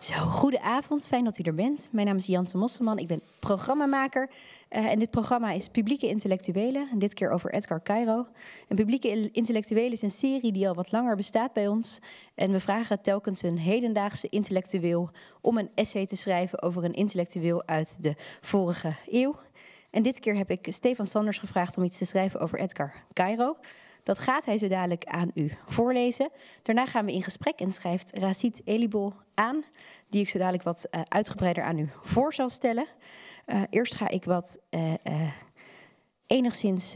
Zo, goedenavond. Fijn dat u er bent. Mijn naam is Jante Mosselman. Ik ben programmamaker. Uh, en dit programma is Publieke Intellectuelen. En dit keer over Edgar Cairo. En Publieke Intellectuelen is een serie die al wat langer bestaat bij ons. En we vragen telkens een hedendaagse intellectueel om een essay te schrijven over een intellectueel uit de vorige eeuw. En dit keer heb ik Stefan Sanders gevraagd om iets te schrijven over Edgar Cairo. Dat gaat hij zo dadelijk aan u voorlezen. Daarna gaan we in gesprek en schrijft Racit Elibol aan, die ik zo dadelijk wat uh, uitgebreider aan u voor zal stellen. Uh, eerst ga ik wat uh, enigszins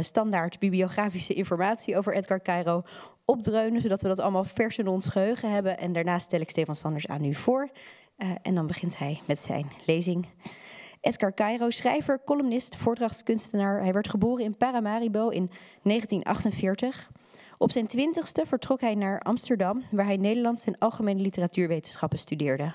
standaard bibliografische informatie over Edgar Cairo opdreunen, zodat we dat allemaal vers in ons geheugen hebben. En daarna stel ik Stefan Sanders aan u voor. en dan begint hij met zijn lezing. Edgar Cairo, schrijver, columnist, voordrachtskunstenaar. Hij werd geboren in Paramaribo in 1948. Op zijn twintigste vertrok hij naar Amsterdam, waar hij Nederlands en algemene literatuurwetenschappen studeerde.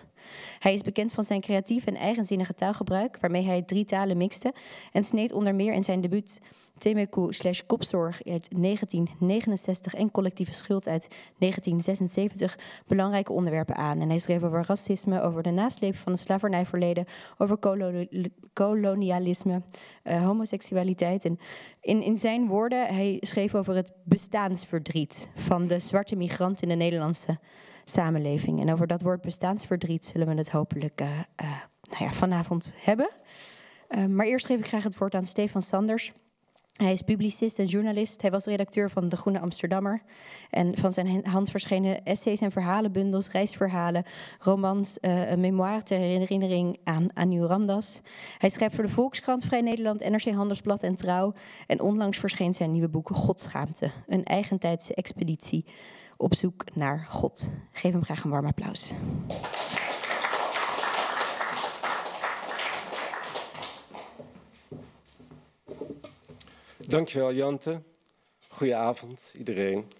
Hij is bekend van zijn creatief en eigenzinnige taalgebruik, waarmee hij drie talen mixte en sneed onder meer in zijn debuut Temeku slash kopzorg uit 1969 en collectieve schuld uit 1976 belangrijke onderwerpen aan. En hij schreef over racisme, over de nasleep van het slavernijverleden, over kolonialisme, uh, homoseksualiteit. En in, in zijn woorden, hij schreef over het bestaansverdriet van de zwarte migrant in de Nederlandse samenleving. En over dat woord bestaansverdriet zullen we het hopelijk uh, uh, nou ja, vanavond hebben. Maar eerst geef ik graag het woord aan Stefan Sanders. Hij is publicist en journalist. Hij was redacteur van De Groene Amsterdammer. En van zijn hand verschenen essays en verhalenbundels, reisverhalen, romans, uh, een memoire ter herinnering aan Anu Ramdas. Hij schrijft voor de Volkskrant, Vrij Nederland, NRC Handelsblad en Trouw. En onlangs verscheen zijn nieuwe boek Godschaamte, een eigentijdse expeditie op zoek naar God. Geef hem graag een warm applaus. Dankjewel Jante. Goedenavond iedereen.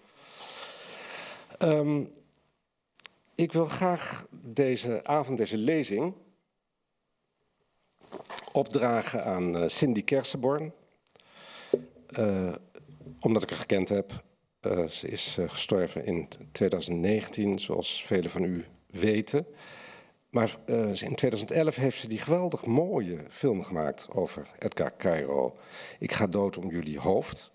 Um, ik wil graag deze avond, deze lezing, opdragen aan uh, Cindy Kersenborn. Uh, omdat ik haar gekend heb. Uh, ze is gestorven in 2019, zoals velen van u weten. Maar uh, in 2011 heeft ze die geweldig mooie film gemaakt over Edgar Cairo. Ik ga dood om jullie hoofd.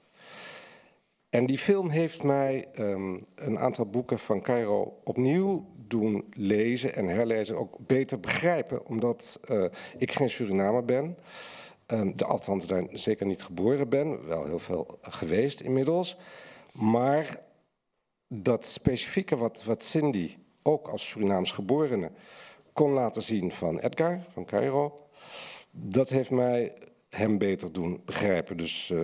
En die film heeft mij um, een aantal boeken van Cairo opnieuw doen lezen en herlezen. Ook beter begrijpen, omdat uh, ik geen Surinamer ben. Um, de, althans, daar zeker niet geboren ben. Wel heel veel geweest inmiddels. Maar dat specifieke wat, wat Cindy, ook als Surinaams geborene kon laten zien van Edgar, van Cairo. Dat heeft mij hem beter doen begrijpen. Dus uh,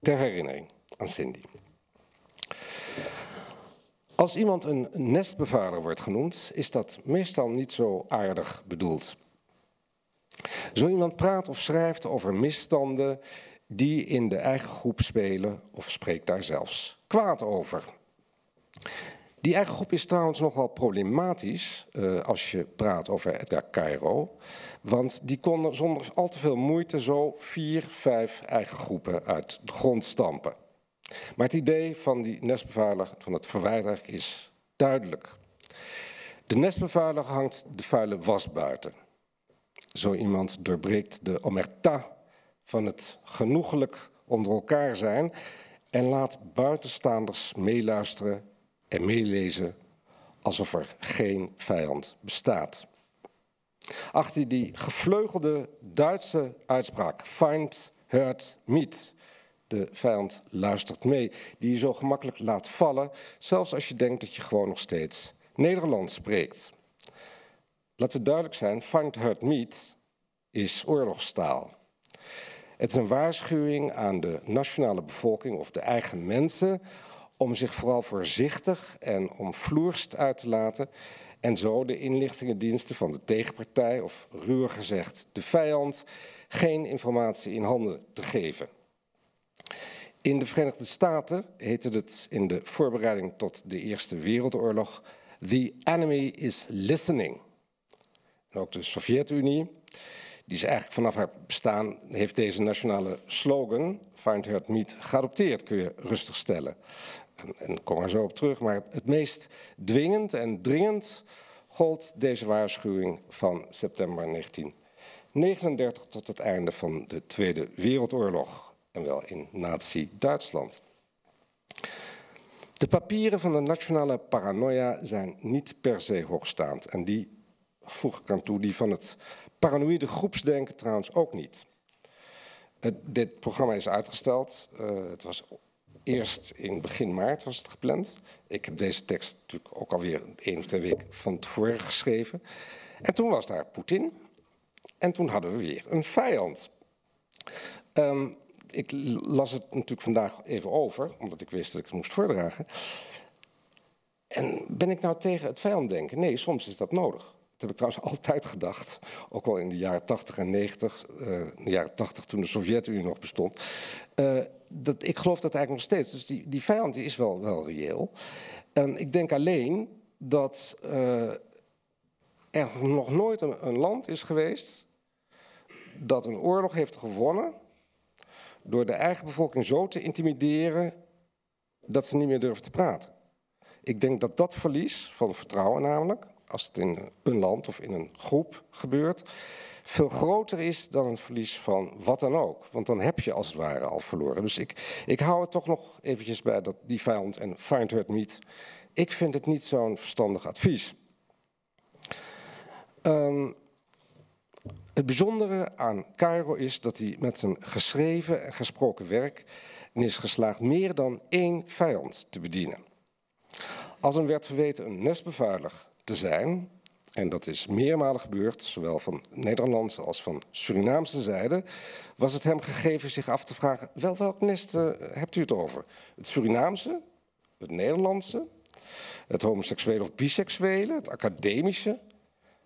ter herinnering aan Cindy. Als iemand een nestbevaarder wordt genoemd, is dat meestal niet zo aardig bedoeld. Zo iemand praat of schrijft over misstanden die in de eigen groep spelen of spreekt daar zelfs kwaad over. Die eigen groep is trouwens nogal problematisch uh, als je praat over Edgar Cairo. Want die konden zonder al te veel moeite zo vier, vijf eigen groepen uit de grond stampen. Maar het idee van die nestbevaarder, van het verwijt is duidelijk. De nestbevaarder hangt de vuile was buiten. Zo iemand doorbreekt de omerta van het genoegelijk onder elkaar zijn en laat buitenstaanders meeluisteren en meelezen alsof er geen vijand bestaat. Achter die gevleugelde Duitse uitspraak, Feind hört mit, de vijand luistert mee, die je zo gemakkelijk laat vallen, zelfs als je denkt dat je gewoon nog steeds Nederlands spreekt. Laten we duidelijk zijn, Feind hört mit is oorlogstaal. Het is een waarschuwing aan de nationale bevolking of de eigen mensen om zich vooral voorzichtig en omvloerst uit te laten en zo de inlichtingendiensten van de tegenpartij, of ruwer gezegd de vijand, geen informatie in handen te geven. In de Verenigde Staten heette het in de voorbereiding tot de Eerste Wereldoorlog: The enemy is listening. En ook de Sovjet-Unie, die is eigenlijk vanaf haar bestaan, heeft deze nationale slogan, Find Hurt Meet, geadopteerd, kun je rustig stellen en, kom er zo op terug, maar het, meest dwingend en dringend gold deze waarschuwing van september 1939 tot het einde van de Tweede Wereldoorlog, en wel in Nazi-Duitsland. De papieren van de nationale paranoia zijn niet per se hoogstaand. En die voeg ik aan toe, die van het paranoïde groepsdenken trouwens ook niet. Het, dit programma is uitgesteld. Uh, het was eerst in begin maart was het gepland. Ik heb deze tekst natuurlijk ook alweer één of twee weken van tevoren geschreven. En toen was daar Poetin. En toen hadden we weer een vijand. Um, ik las het natuurlijk vandaag even over, omdat ik wist dat ik het moest voordragen. En ben ik nou tegen het vijand denken? Nee, soms is dat nodig. Heb ik trouwens altijd gedacht. Ook al in de jaren 80 en 90, uh, de jaren 80 toen de Sovjet-Unie nog bestond. Uh, dat, ik geloof dat eigenlijk nog steeds. Dus die, die vijand die is wel, wel reëel. En ik denk alleen dat uh, er nog nooit een, een land is geweest dat een oorlog heeft gewonnen door de eigen bevolking zo te intimideren dat ze niet meer durven te praten. Ik denk dat dat verlies van vertrouwen namelijk, als het in een land of in een groep gebeurt, veel groter is dan een verlies van wat dan ook. Want dan heb je als het ware al verloren. Dus ik, ik hou het toch nog eventjes bij dat die vijand en find hurt meet. Ik vind het niet zo'n verstandig advies. Um, het bijzondere aan Cairo is dat hij met zijn geschreven en gesproken werk is geslaagd meer dan één vijand te bedienen. Als hem werd verweten een nestbevuiler te zijn, en dat is meermalen gebeurd, zowel van Nederlandse als van Surinaamse zijde, was het hem gegeven zich af te vragen, wel welk nest uh, hebt u het over? Het Surinaamse, het Nederlandse, het homoseksuele of biseksuele, het academische,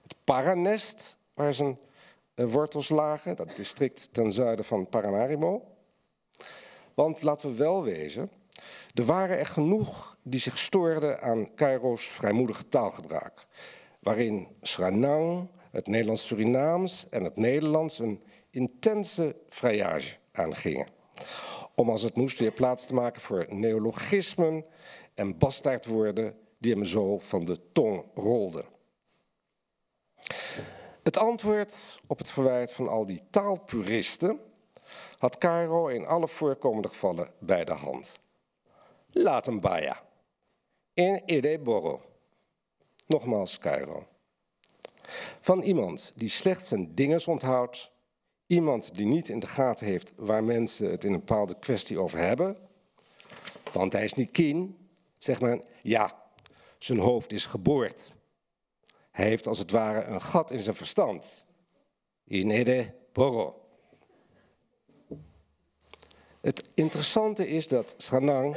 het paranest, waar zijn eh, wortels lagen, dat district ten zuiden van Paramaribo. Want laten we wel wezen, er waren er genoeg die zich stoorden aan Cairo's vrijmoedige taalgebruik. Waarin Sranang, het Nederlands-Surinaams en het Nederlands een intense vrijage aangingen. Om als het moest weer plaats te maken voor neologismen en bastaardwoorden die hem zo van de tong rolden. Het antwoord op het verwijt van al die taalpuristen had Cairo in alle voorkomende gevallen bij de hand. Laat hem baya. In Edeboro. Nogmaals Cairo. Van iemand die slechts zijn dinges onthoudt, iemand die niet in de gaten heeft waar mensen het in een bepaalde kwestie over hebben, want hij is niet kien, zegt men, ja, zijn hoofd is geboord. Hij heeft als het ware een gat in zijn verstand. Inede Boro. Het interessante is dat Sanang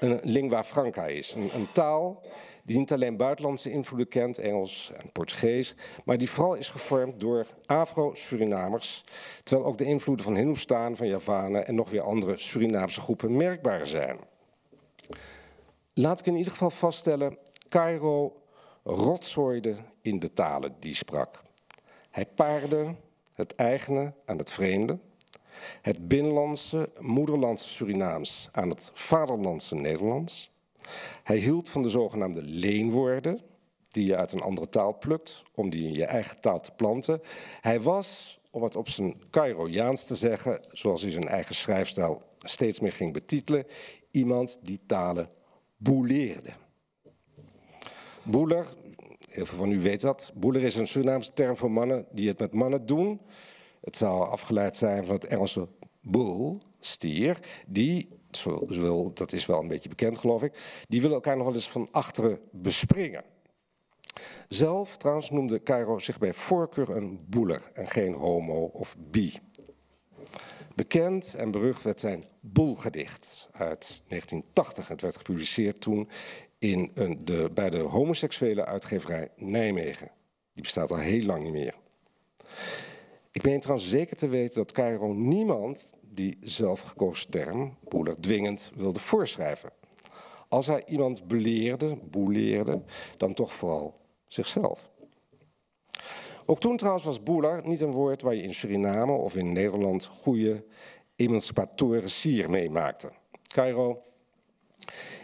een lingua franca is. Een, taal die niet alleen buitenlandse invloeden kent, Engels en Portugees, maar die vooral is gevormd door Afro-Surinamers, terwijl ook de invloeden van Hindustan, van Javanen en nog weer andere Surinaamse groepen merkbaar zijn. Laat ik in ieder geval vaststellen, Cairo rotzooide in de talen die sprak. Hij paarde het eigene aan het vreemde, het binnenlandse, moederlandse Surinaams aan het vaderlandse Nederlands. Hij hield van de zogenaamde leenwoorden, die je uit een andere taal plukt, om die in je eigen taal te planten. Hij was, om het op zijn Cairojaans te zeggen, zoals hij zijn eigen schrijfstijl steeds meer ging betitelen, iemand die talen boeleerde. Boeler, heel veel van u weet dat. Boeler is een Surinaamse term voor mannen die het met mannen doen. Het zou afgeleid zijn van het Engelse bull, stier. Die, dat is wel een beetje bekend geloof ik, die willen elkaar nog wel eens van achteren bespringen. Zelf trouwens noemde Cairo zich bij voorkeur een boeler en geen homo of bi. Bekend en berucht werd zijn Boelgedicht uit 1980. Het werd gepubliceerd toen in een, de, bij de homoseksuele uitgeverij Nijmegen. Die bestaat al heel lang niet meer. Ik ben trouwens zeker te weten dat Cairo niemand die zelfgekozen term, boeler, dwingend wilde voorschrijven. Als hij iemand beleerde, boeleerde, dan toch vooral zichzelf. Ook toen trouwens was boeler niet een woord waar je in Suriname of in Nederland goede emancipatoren sier meemaakte. Cairo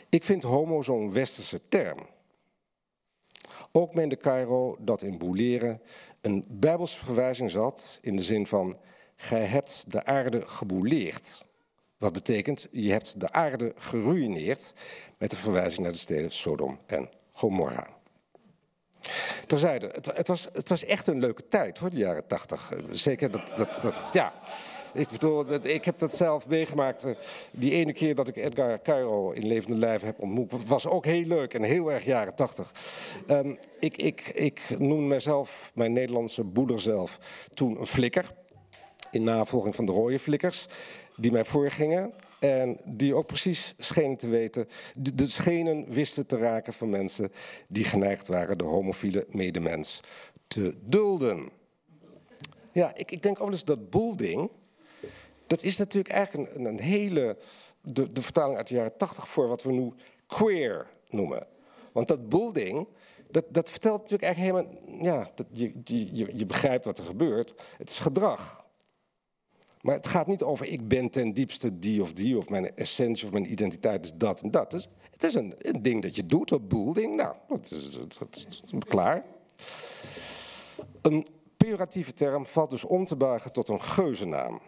ik vind homo zo'n westerse term. Ook meende Cairo dat in boeleren een bijbelse verwijzing zat in de zin van gij hebt de aarde gebouleerd. Wat betekent, je hebt de aarde geruineerd met de verwijzing naar de steden Sodom en Gomorra. Terzijde, het, het, was, het was echt een leuke tijd hoor, de jaren tachtig. Zeker dat, dat, dat, ja. Ik bedoel, ik heb dat zelf meegemaakt. Eh, die ene keer dat ik Edgar Cairo in levende lijf heb ontmoet, was ook heel leuk en heel erg jaren tachtig. Um, ik, ik, ik noem mezelf, mijn Nederlandse boeder zelf, toen een flikker. In navolging van de rode flikkers die mij voorgingen. En die ook precies schenen te weten, de, de schenen wisten te raken van mensen die geneigd waren de homofiele medemens te dulden. Ja, ik, ik denk overigens dat boelding, dat is natuurlijk eigenlijk een, een hele, de, de, vertaling uit de jaren tachtig voor wat we nu queer noemen. Want dat boelding, dat, dat vertelt natuurlijk eigenlijk helemaal, ja, dat je, je, je begrijpt wat er gebeurt. Het is gedrag. Maar het gaat niet over ik ben ten diepste die of die, of mijn essentie of mijn identiteit is dat en dat. Dus het is een, een ding dat je doet, een boelding. Nou, dat is, dat klaar. Een pejoratieve term valt dus om te buigen tot een geuzennaam.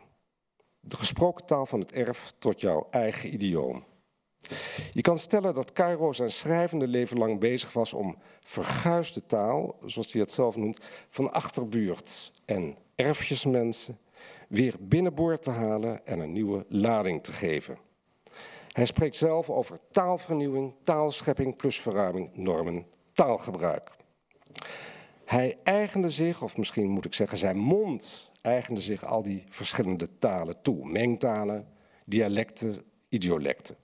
De gesproken taal van het erf tot jouw eigen idioom. Je kan stellen dat Cairo zijn schrijvende leven lang bezig was om verguisde taal, zoals hij het zelf noemt, van achterbuurt en erfjesmensen weer binnenboord te halen en een nieuwe lading te geven. Hij spreekt zelf over taalvernieuwing, taalschepping plus verruiming, normen, taalgebruik. Hij eigende zich, of misschien moet ik zeggen zijn mond, eigende zich al die verschillende talen toe. Mengtalen, dialecten, idiolecten.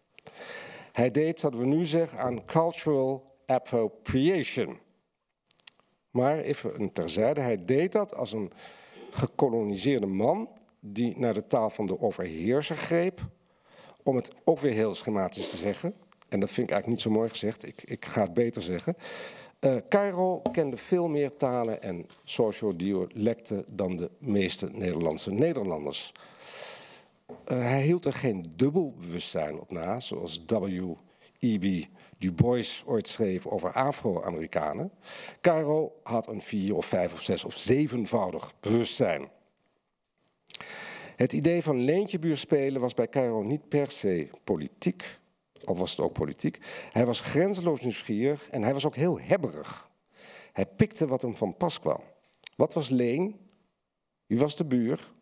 Hij deed, zouden we nu zeggen, aan cultural appropriation. Maar even een terzijde, hij deed dat als een gekoloniseerde man die naar de taal van de overheerser greep, om het ook weer heel schematisch te zeggen. En dat vind ik eigenlijk niet zo mooi gezegd, ik, ik ga het beter zeggen. Uh, Cairo kende veel meer talen en socio-dialecten dan de meeste Nederlandse Nederlanders. Uh, hij hield er geen dubbel bewustzijn op na, zoals W.E.B. Du Bois ooit schreef over Afro-Amerikanen. Cairo had een vier of vijf of zes of zevenvoudig bewustzijn. Het idee van leentjebuur spelen was bij Cairo niet per se politiek, al was het ook politiek. Hij was grenzeloos nieuwsgierig en hij was ook heel hebberig. Hij pikte wat hem van pas kwam. Wat was leen? Wie was de buur?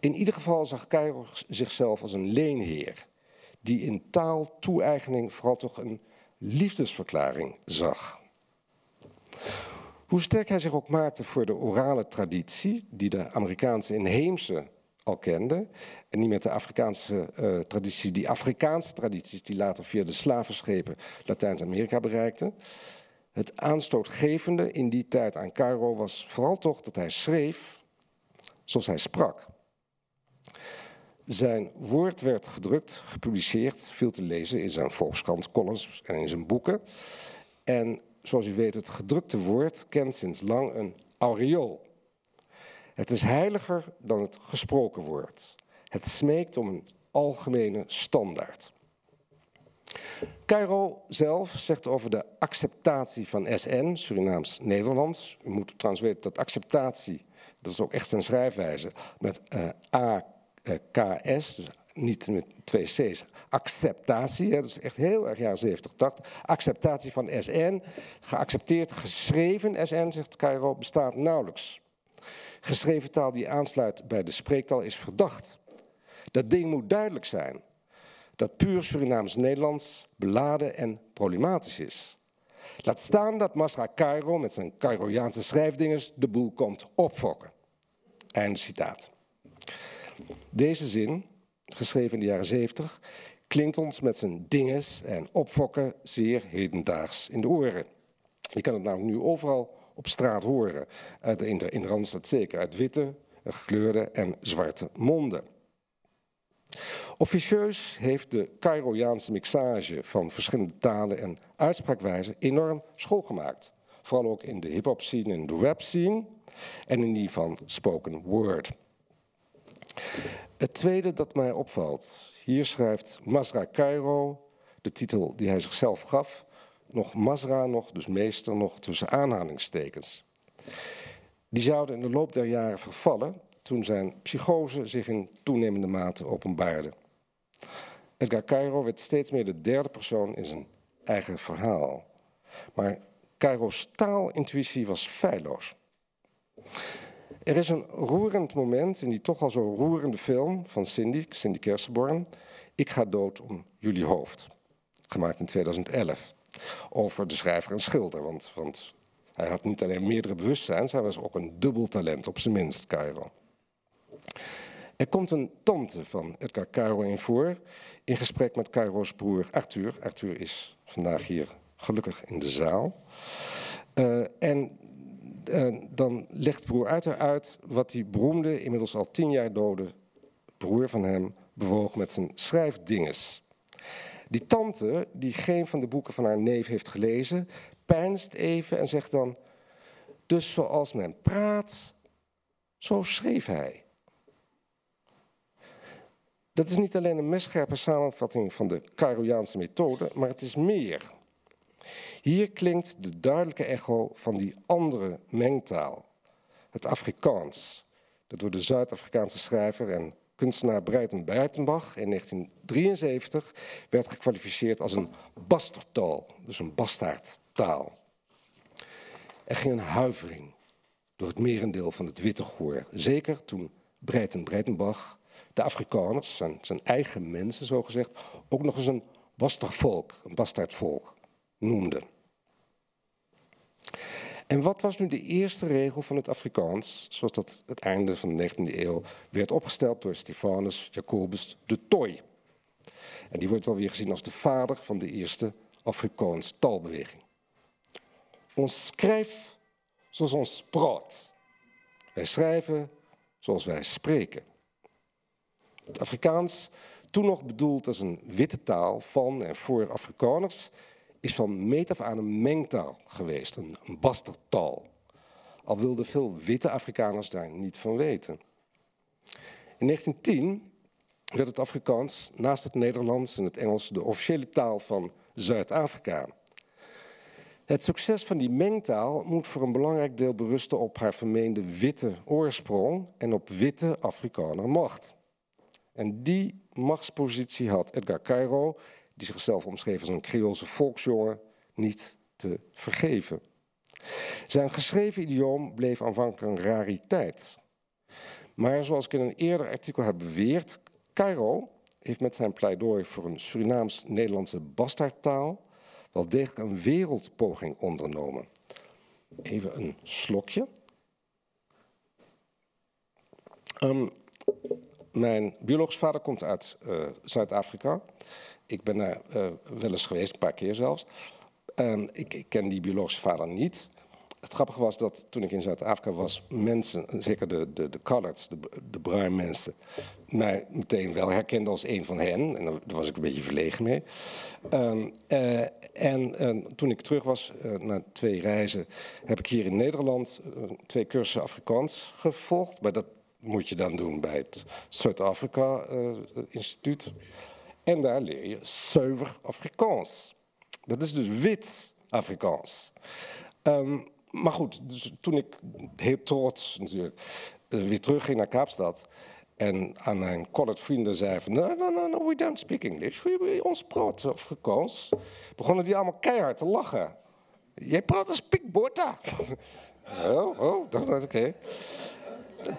In ieder geval zag Cairo zichzelf als een leenheer, die in taal toe-eigening vooral toch een liefdesverklaring zag. Hoe sterk hij zich ook maakte voor de orale traditie, die de Amerikaanse inheemse al kende, en niet met de Afrikaanse uh, traditie, die Afrikaanse tradities die later via de slavenschepen Latijns-Amerika bereikten. Het aanstootgevende in die tijd aan Cairo was vooral toch dat hij schreef zoals hij sprak. Zijn woord werd gedrukt, gepubliceerd, veel te lezen in zijn Volkskrant columns en in zijn boeken. En zoals u weet, het gedrukte woord kent sinds lang een aureool. Het is heiliger dan het gesproken woord. Het smeekt om een algemene standaard. Cairo zelf zegt over de acceptatie van SN, Surinaams-Nederlands. U moet trouwens weten dat acceptatie, dat is ook echt een schrijfwijze, met uh, AKS, dus niet met twee C's, acceptatie, hè, dat is echt heel erg jaren 70, 80. Acceptatie van SN, geaccepteerd, geschreven SN, zegt Cairo, bestaat nauwelijks. Geschreven taal die aansluit bij de spreektaal is verdacht. Dat ding moet duidelijk zijn. Dat puur Surinaams-Nederlands beladen en problematisch is. Laat staan dat Masra Cairo met zijn Cairojaanse schrijfdingers de boel komt opfokken. Einde citaat. Deze zin geschreven in de jaren 70, klinkt ons met zijn dinges en opfokken zeer hedendaags in de oren. Je kan het nou nu overal op straat horen. Uit, in, de, in Randstad zeker, uit witte, gekleurde en zwarte monden. Officieus heeft de Cairojaanse mixage van verschillende talen en uitspraakwijzen enorm schoolgemaakt. Vooral ook in de hip-hop scene en de rap scene en in die van spoken word. Het tweede dat mij opvalt, hier schrijft Masra Cairo, de titel die hij zichzelf gaf, nog Masra nog, dus meester nog tussen aanhalingstekens. Die zouden in de loop der jaren vervallen toen zijn psychose zich in toenemende mate openbaarde. Edgar Cairo werd steeds meer de derde persoon in zijn eigen verhaal. Maar Cairo's taalintuïtie was feilloos. Er is een roerend moment in die toch al zo roerende film van Cindy, Cindy Kersenborn, Ik ga dood om jullie hoofd, gemaakt in 2011, over de schrijver en schilder, want, want hij had niet alleen meerdere bewustzijns, hij was ook een dubbel talent, op zijn minst, Cairo. Er komt een tante van Edgar Cairo in voor, in gesprek met Cairo's broer Arthur. Arthur is vandaag hier gelukkig in de zaal. Uh, en uh, dan legt broer Arthur uit wat die beroemde, inmiddels al tien jaar dode broer van hem bewoog met zijn schrijfdinges. Die tante, die geen van de boeken van haar neef heeft gelezen, pijnst even en zegt dan: Dus zoals men praat, zo schreef hij. Dat is niet alleen een messcherpe samenvatting van de Cairoiaanse methode, maar het is meer. Hier klinkt de duidelijke echo van die andere mengtaal, het Afrikaans, dat door de Zuid-Afrikaanse schrijver en kunstenaar Breiten in 1973 werd gekwalificeerd als een bastardtaal, dus een bastaardtaal. Er ging een huivering door het merendeel van het witte goor, zeker toen Breiten Breitenbach de Afrikaners, zijn, zijn eigen mensen zogezegd, ook nog eens een bastardvolk, een bastaardvolk noemde. En wat was nu de eerste regel van het Afrikaans, zoals dat het einde van de 19e eeuw werd opgesteld door Stefanus Jacobus de Toy? En die wordt wel weer gezien als de vader van de eerste Afrikaans taalbeweging. Ons schrijf zoals ons praat. Wij schrijven zoals wij spreken. Het Afrikaans, toen nog bedoeld als een witte taal van en voor Afrikaners, is van meet af aan een mengtaal geweest, een, bastardtaal. Al wilden veel witte Afrikaners daar niet van weten. In 1910 werd het Afrikaans naast het Nederlands en het Engels de officiële taal van Zuid-Afrika. Het succes van die mengtaal moet voor een belangrijk deel berusten op haar vermeende witte oorsprong en op witte Afrikaner macht. En die machtspositie had Edgar Cairo, die zichzelf omschreef als een Creoolse volksjongen, niet te vergeven. Zijn geschreven idioom bleef aanvankelijk een rariteit. Maar zoals ik in een eerder artikel heb beweerd, Cairo heeft met zijn pleidooi voor een Surinaams-Nederlandse bastaardtaal wel degelijk een wereldpoging ondernomen. Even een slokje. Um, mijn biologische vader komt uit uh, Zuid-Afrika. Ik ben daar uh, wel eens geweest, een paar keer zelfs. Um, ik, ik, ken die biologische vader niet. Het grappige was dat toen ik in Zuid-Afrika was, mensen, zeker de, de, de coloreds, de, de bruin mensen, mij meteen wel herkenden als een van hen. En daar was ik een beetje verlegen mee. Um, uh, en uh, toen ik terug was, na twee reizen, heb ik hier in Nederland twee cursussen Afrikaans gevolgd. Maar dat moet je dan doen bij het Zuid-Afrika-instituut. Eh, en daar leer je zuiver Afrikaans. Dat is dus wit Afrikaans. Um, maar goed, dus toen ik heel trots natuurlijk uh, weer terugging naar Kaapstad en aan mijn college vrienden zei van, no, no, no, no, we don't speak English, we, we, ons praat Afrikaans, begonnen die allemaal keihard te lachen. Jij praat als Pikbota. oh, oh, oké. Okay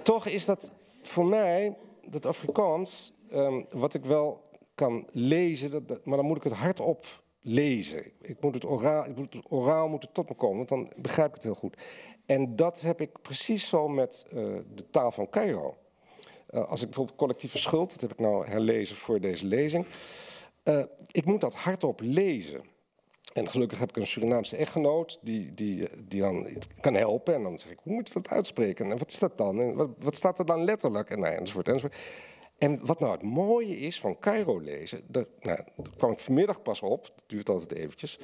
toch is dat voor mij, dat Afrikaans, um, wat ik wel kan lezen, dat, maar dan moet ik het hardop lezen. Ik moet het oraal, ik moet het oraal tot me komen, want dan begrijp ik het heel goed. En dat heb ik precies zo met uh, de taal van Cairo. Uh, als ik bijvoorbeeld collectieve schuld, dat heb ik nou herlezen voor deze lezing. Uh, ik moet dat hardop lezen. En gelukkig heb ik een Surinaamse echtgenoot die, die, die dan kan helpen. En dan zeg ik, hoe moet je dat uitspreken? En wat is dat dan? En wat, wat staat er dan letterlijk? En nou, enzovoort, enzovoort. En wat nou het mooie is van Cairo lezen, dat, nou, daar kwam ik vanmiddag pas op, dat duurt altijd eventjes,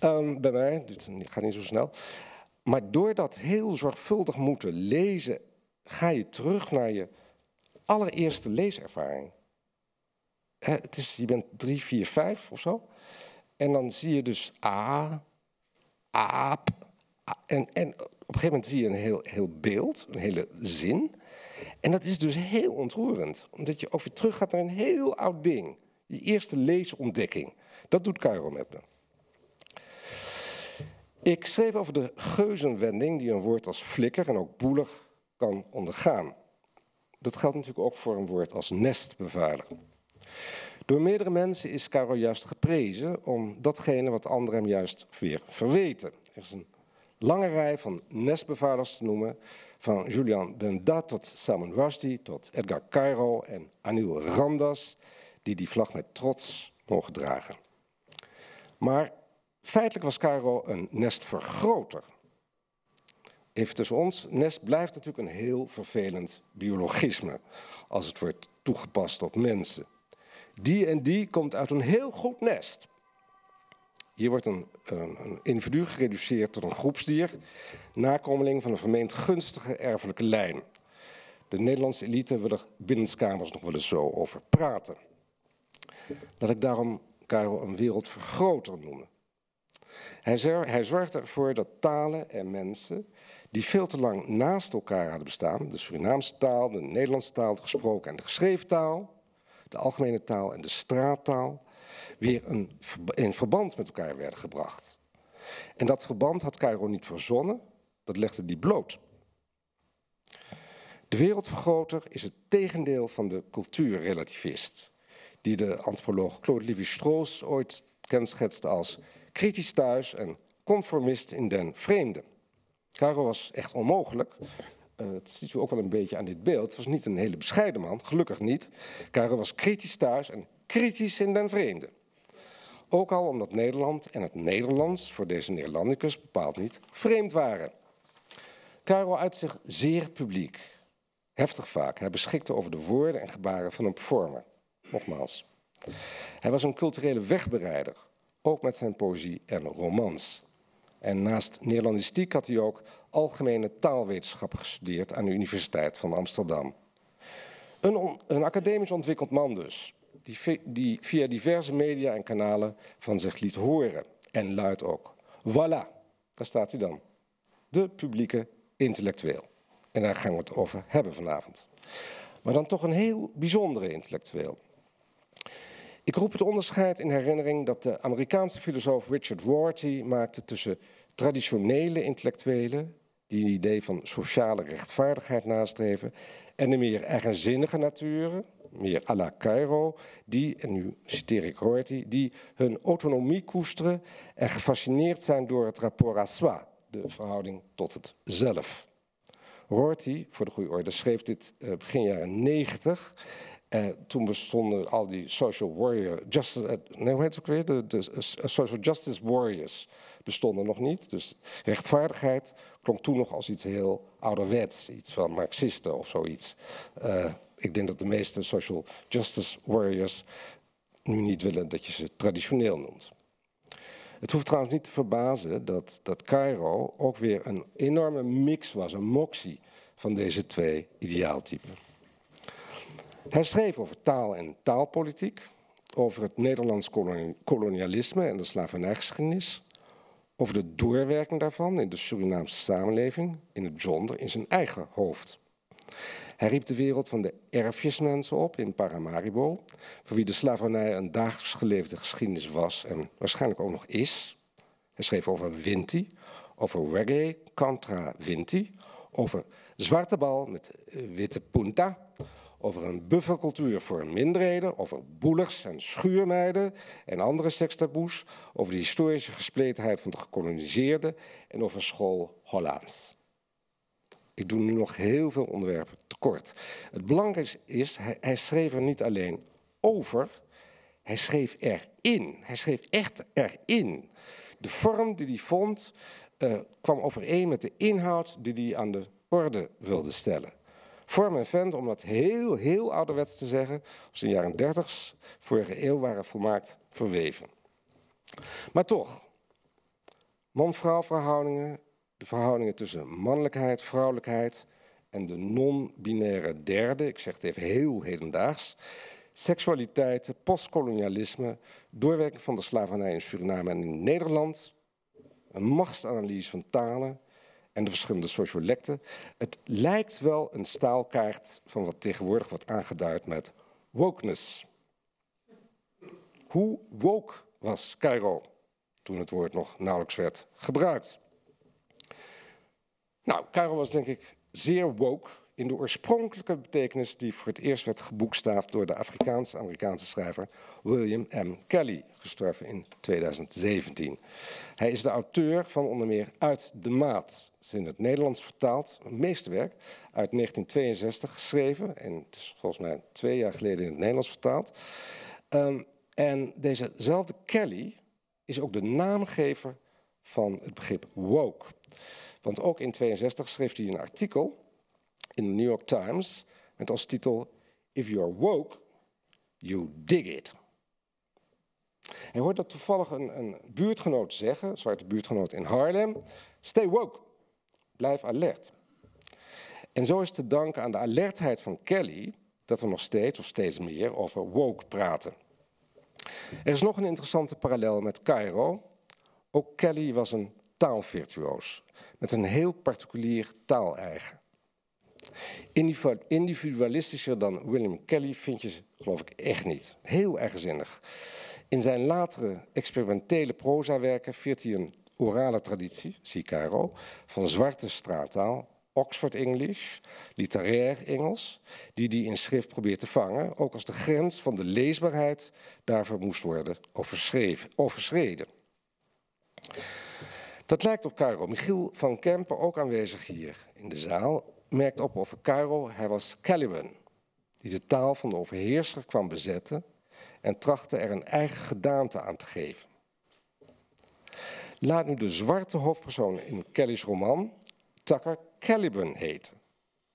um, bij mij, het gaat niet zo snel. Maar door dat heel zorgvuldig moeten lezen, ga je terug naar je allereerste leeservaring. het is, je bent drie, vier, vijf of zo. En dan zie je dus A, aap. En, en op een gegeven moment zie je een heel, heel beeld, een hele zin. En dat is dus heel ontroerend, omdat je ook weer terug gaat naar een heel oud ding. Je eerste leesontdekking. Dat doet Cairo met me. Ik schreef over de geuzenwending die een woord als flikker en ook boelig kan ondergaan. Dat geldt natuurlijk ook voor een woord als nestbevaarder. Door meerdere mensen is Caro juist geprezen om datgene wat anderen hem juist weer verweten. Er is een lange rij van nestbevaarders te noemen, van Julian Benda tot Salman Rushdie, tot Edgar Cairo en Anil Ramdas, die die vlag met trots mogen dragen. Maar feitelijk was Cairo een nestvergroter. Even tussen ons, nest blijft natuurlijk een heel vervelend biologisme als het wordt toegepast op mensen. Die en die komt uit een heel goed nest. Hier wordt een, een, een, individu gereduceerd tot een groepsdier, nakomeling van een vermeend gunstige erfelijke lijn. De Nederlandse elite wil er binnenskamers nog wel eens zo over praten. Dat ik daarom Karel een wereldvergroter noemen. Hij zorgt ervoor dat talen en mensen die veel te lang naast elkaar hadden bestaan, de Surinaamse taal, de Nederlandse taal, de gesproken en de geschreven taal, de algemene taal en de straattaal, weer een, in verband met elkaar werden gebracht. En dat verband had Cairo niet verzonnen, dat legde die bloot. De wereldvergroter is het tegendeel van de cultuurrelativist, die de antropoloog Claude Lévi-Strauss ooit kenschetste als kritisch thuis en conformist in den vreemde. Caro was echt onmogelijk. Dat ziet u ook wel een beetje aan dit beeld. Het was niet een hele bescheiden man, gelukkig niet. Caro was kritisch thuis en kritisch in den vreemde. Ook al omdat Nederland en het Nederlands voor deze Neerlandicus bepaald niet vreemd waren. Karel uit zich zeer publiek. Heftig vaak. Hij beschikte over de woorden en gebaren van een performer. Nogmaals. Hij was een culturele wegbereider. Ook met zijn poëzie en romans. En naast Nederlandistiek had hij ook algemene taalwetenschappen gestudeerd aan de Universiteit van Amsterdam. Een, een academisch ontwikkeld man dus, die, die via diverse media en kanalen van zich liet horen. En luidt ook. Voilà, daar staat hij dan. De publieke intellectueel. En daar gaan we het over hebben vanavond. Maar dan toch een heel bijzondere intellectueel. Ik roep het onderscheid in herinnering dat de Amerikaanse filosoof Richard Rorty maakte tussen traditionele intellectuelen, die een idee van sociale rechtvaardigheid nastreven, en de meer eigenzinnige naturen, meer à la Cairo, die, en nu citeer ik Rorty, die hun autonomie koesteren en gefascineerd zijn door het rapport à soi, de verhouding tot het zelf. Rorty, voor de goede orde, schreef dit uh, begin jaren 90 toen bestonden al die social warrior, uh, nee, hoe heet het ook weer? De, social justice warriors bestonden nog niet. Dus rechtvaardigheid klonk toen nog als iets heel ouderwets, iets van Marxisten of zoiets. Uh, ik denk dat de meeste social justice warriors nu niet willen dat je ze traditioneel noemt. Het hoeft trouwens niet te verbazen dat, dat Cairo ook weer een enorme mix was, een moxie van deze twee ideaaltypen. Hij schreef over taal en taalpolitiek, over het Nederlands kolonialisme en de slavernijgeschiedenis, over de doorwerking daarvan in de Surinaamse samenleving, in het genre, in zijn eigen hoofd. Hij riep de wereld van de erfjesmensen op in Paramaribo, voor wie de slavernij een dagelijks geleefde geschiedenis was en waarschijnlijk ook nog is. Hij schreef over Winti, over reggae contra Winti, over zwarte bal met witte punta, over een buffercultuur voor minderheden, over boelers en schuurmeiden en andere sekstaboes, over de historische gespletenheid van de gekoloniseerden en over school Hollands. Ik doe nu nog heel veel onderwerpen tekort. Het belangrijkste is, hij, hij schreef er niet alleen over, hij schreef erin. Hij schreef echt erin. De vorm die hij vond uh, kwam overeen met de inhoud die hij aan de orde wilde stellen. Vorm en vent, om dat heel, heel ouderwets te zeggen, als de jaren 30 vorige eeuw waren volmaakt verweven. Maar toch, man-vrouw verhoudingen, de verhoudingen tussen mannelijkheid, vrouwelijkheid en de non-binaire derde, ik zeg het even heel hedendaags, seksualiteiten, postkolonialisme, doorwerking van de slavernij in Suriname en in Nederland, een machtsanalyse van talen en de verschillende sociolecten. Het lijkt wel een staalkaart van wat tegenwoordig wordt aangeduid met wokeness. Hoe woke was Cairo toen het woord nog nauwelijks werd gebruikt? Nou, Cairo was denk ik zeer woke in de oorspronkelijke betekenis die voor het eerst werd geboekstaafd door de Afrikaanse-Amerikaanse schrijver William M. Kelly, gestorven in 2017. Hij is de auteur van onder meer Uit de Maat, is in het Nederlands vertaald, een meesterwerk, uit 1962 geschreven en het is volgens mij twee jaar geleden in het Nederlands vertaald. Um, en dezezelfde Kelly is ook de naamgever van het begrip woke. Want ook in 62 schreef hij een artikel in de New York Times met als titel If you're woke, you dig it. Hij hoort dat toevallig een, een buurtgenoot zeggen, een zwarte buurtgenoot in Harlem, stay woke, blijf alert. En zo is te danken aan de alertheid van Kelly dat we nog steeds of steeds meer over woke praten. Er is nog een interessante parallel met Cairo. Ook Kelly was een taalvirtuoos, met een heel particulier taaleigen. Individualistischer dan William Kelly vind je ze, geloof ik, echt niet. Heel eigenzinnig. In zijn latere experimentele prozawerken viert hij een orale traditie, zie Cairo, van zwarte straattaal, Oxford English, literair Engels, die hij in schrift probeert te vangen, ook als de grens van de leesbaarheid daarvoor moest worden overschreden. Dat lijkt op Cairo. Michiel van Kempen, ook aanwezig hier in de zaal, merkt op over Cairo. Hij was Caliban, die de taal van de overheerser kwam bezetten en trachtte er een eigen gedaante aan te geven. Laat nu de zwarte hoofdpersoon in Kelly's roman Tucker Caliban heten.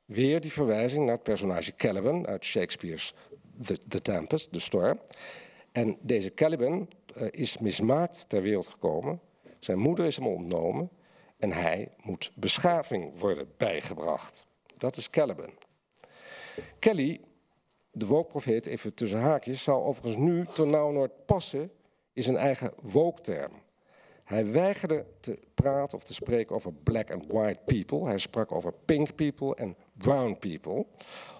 Weer die verwijzing naar het personage Caliban uit Shakespeare's The, Tempest, de storm. En deze Caliban uh, is mismaakt ter wereld gekomen. Zijn moeder is hem ontnomen en hij moet beschaving worden bijgebracht. Dat is Caliban. Kelly, de wookprofeet, even tussen haakjes, zou overigens nu ternauwernood passen in zijn eigen wookterm. Hij weigerde te praten of te spreken over black and white people. Hij sprak over pink people en brown people.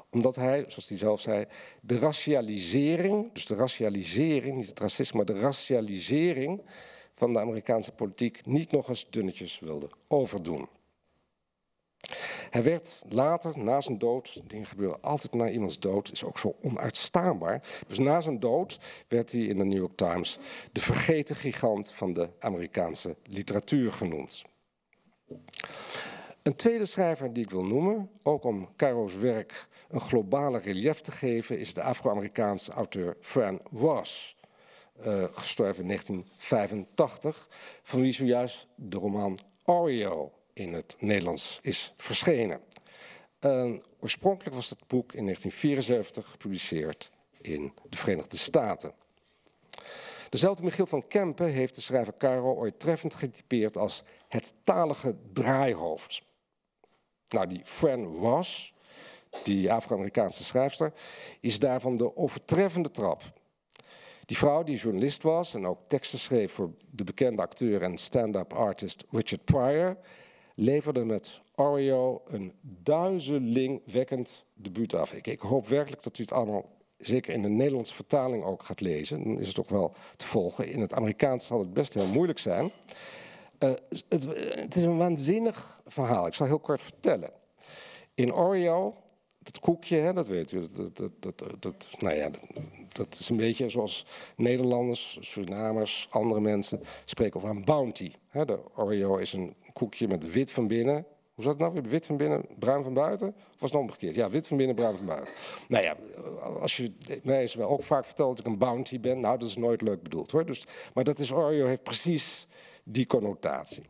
Omdat hij, zoals hij zelf zei, de racialisering, dus de racialisering, niet het racisme, maar de racialisering van de Amerikaanse politiek niet nog eens dunnetjes wilde overdoen. Hij werd later, na zijn dood, dingen gebeuren altijd na iemands dood, is ook zo onuitstaanbaar. Dus na zijn dood werd hij in de New York Times de vergeten gigant van de Amerikaanse literatuur genoemd. Een tweede schrijver die ik wil noemen, ook om Cairo's werk een globale relief te geven, is de Afro-Amerikaanse auteur Fran Ross. Uh, gestorven in 1985, van wie zojuist de roman Oreo in het Nederlands is verschenen. Uh, oorspronkelijk was het boek in 1974 gepubliceerd in de Verenigde Staten. Dezelfde Michiel van Kempen heeft de schrijver Caro ooit treffend getypeerd als het talige draaihoofd. Nou, die Fran Ross, die Afro-Amerikaanse schrijfster, is daarvan de overtreffende trap. Die vrouw die journalist was en ook teksten schreef voor de bekende acteur en stand-up artist Richard Pryor, leverde met Oreo een duizelingwekkend debuut af. Ik, ik, hoop werkelijk dat u het allemaal, zeker in de Nederlandse vertaling ook gaat lezen. Dan is het ook wel te volgen. In het Amerikaans zal het best heel moeilijk zijn. Uh, het, het, is een waanzinnig verhaal. Ik zal heel kort vertellen. In Oreo, dat koekje, hè, dat weet u, dat, dat, dat, dat, nou ja, dat, is een beetje zoals Nederlanders, Surinamers, andere mensen spreken over een bounty. De Oreo is een koekje met wit van binnen. Hoe zat het nou weer? Wit van binnen, bruin van buiten? Of was het omgekeerd? Ja, wit van binnen, bruin van buiten. Nou ja, als je, mij is wel ook vaak verteld dat ik een bounty ben. Nou, dat is nooit leuk bedoeld hoor. Dus, maar dat is, Oreo heeft precies die connotatie.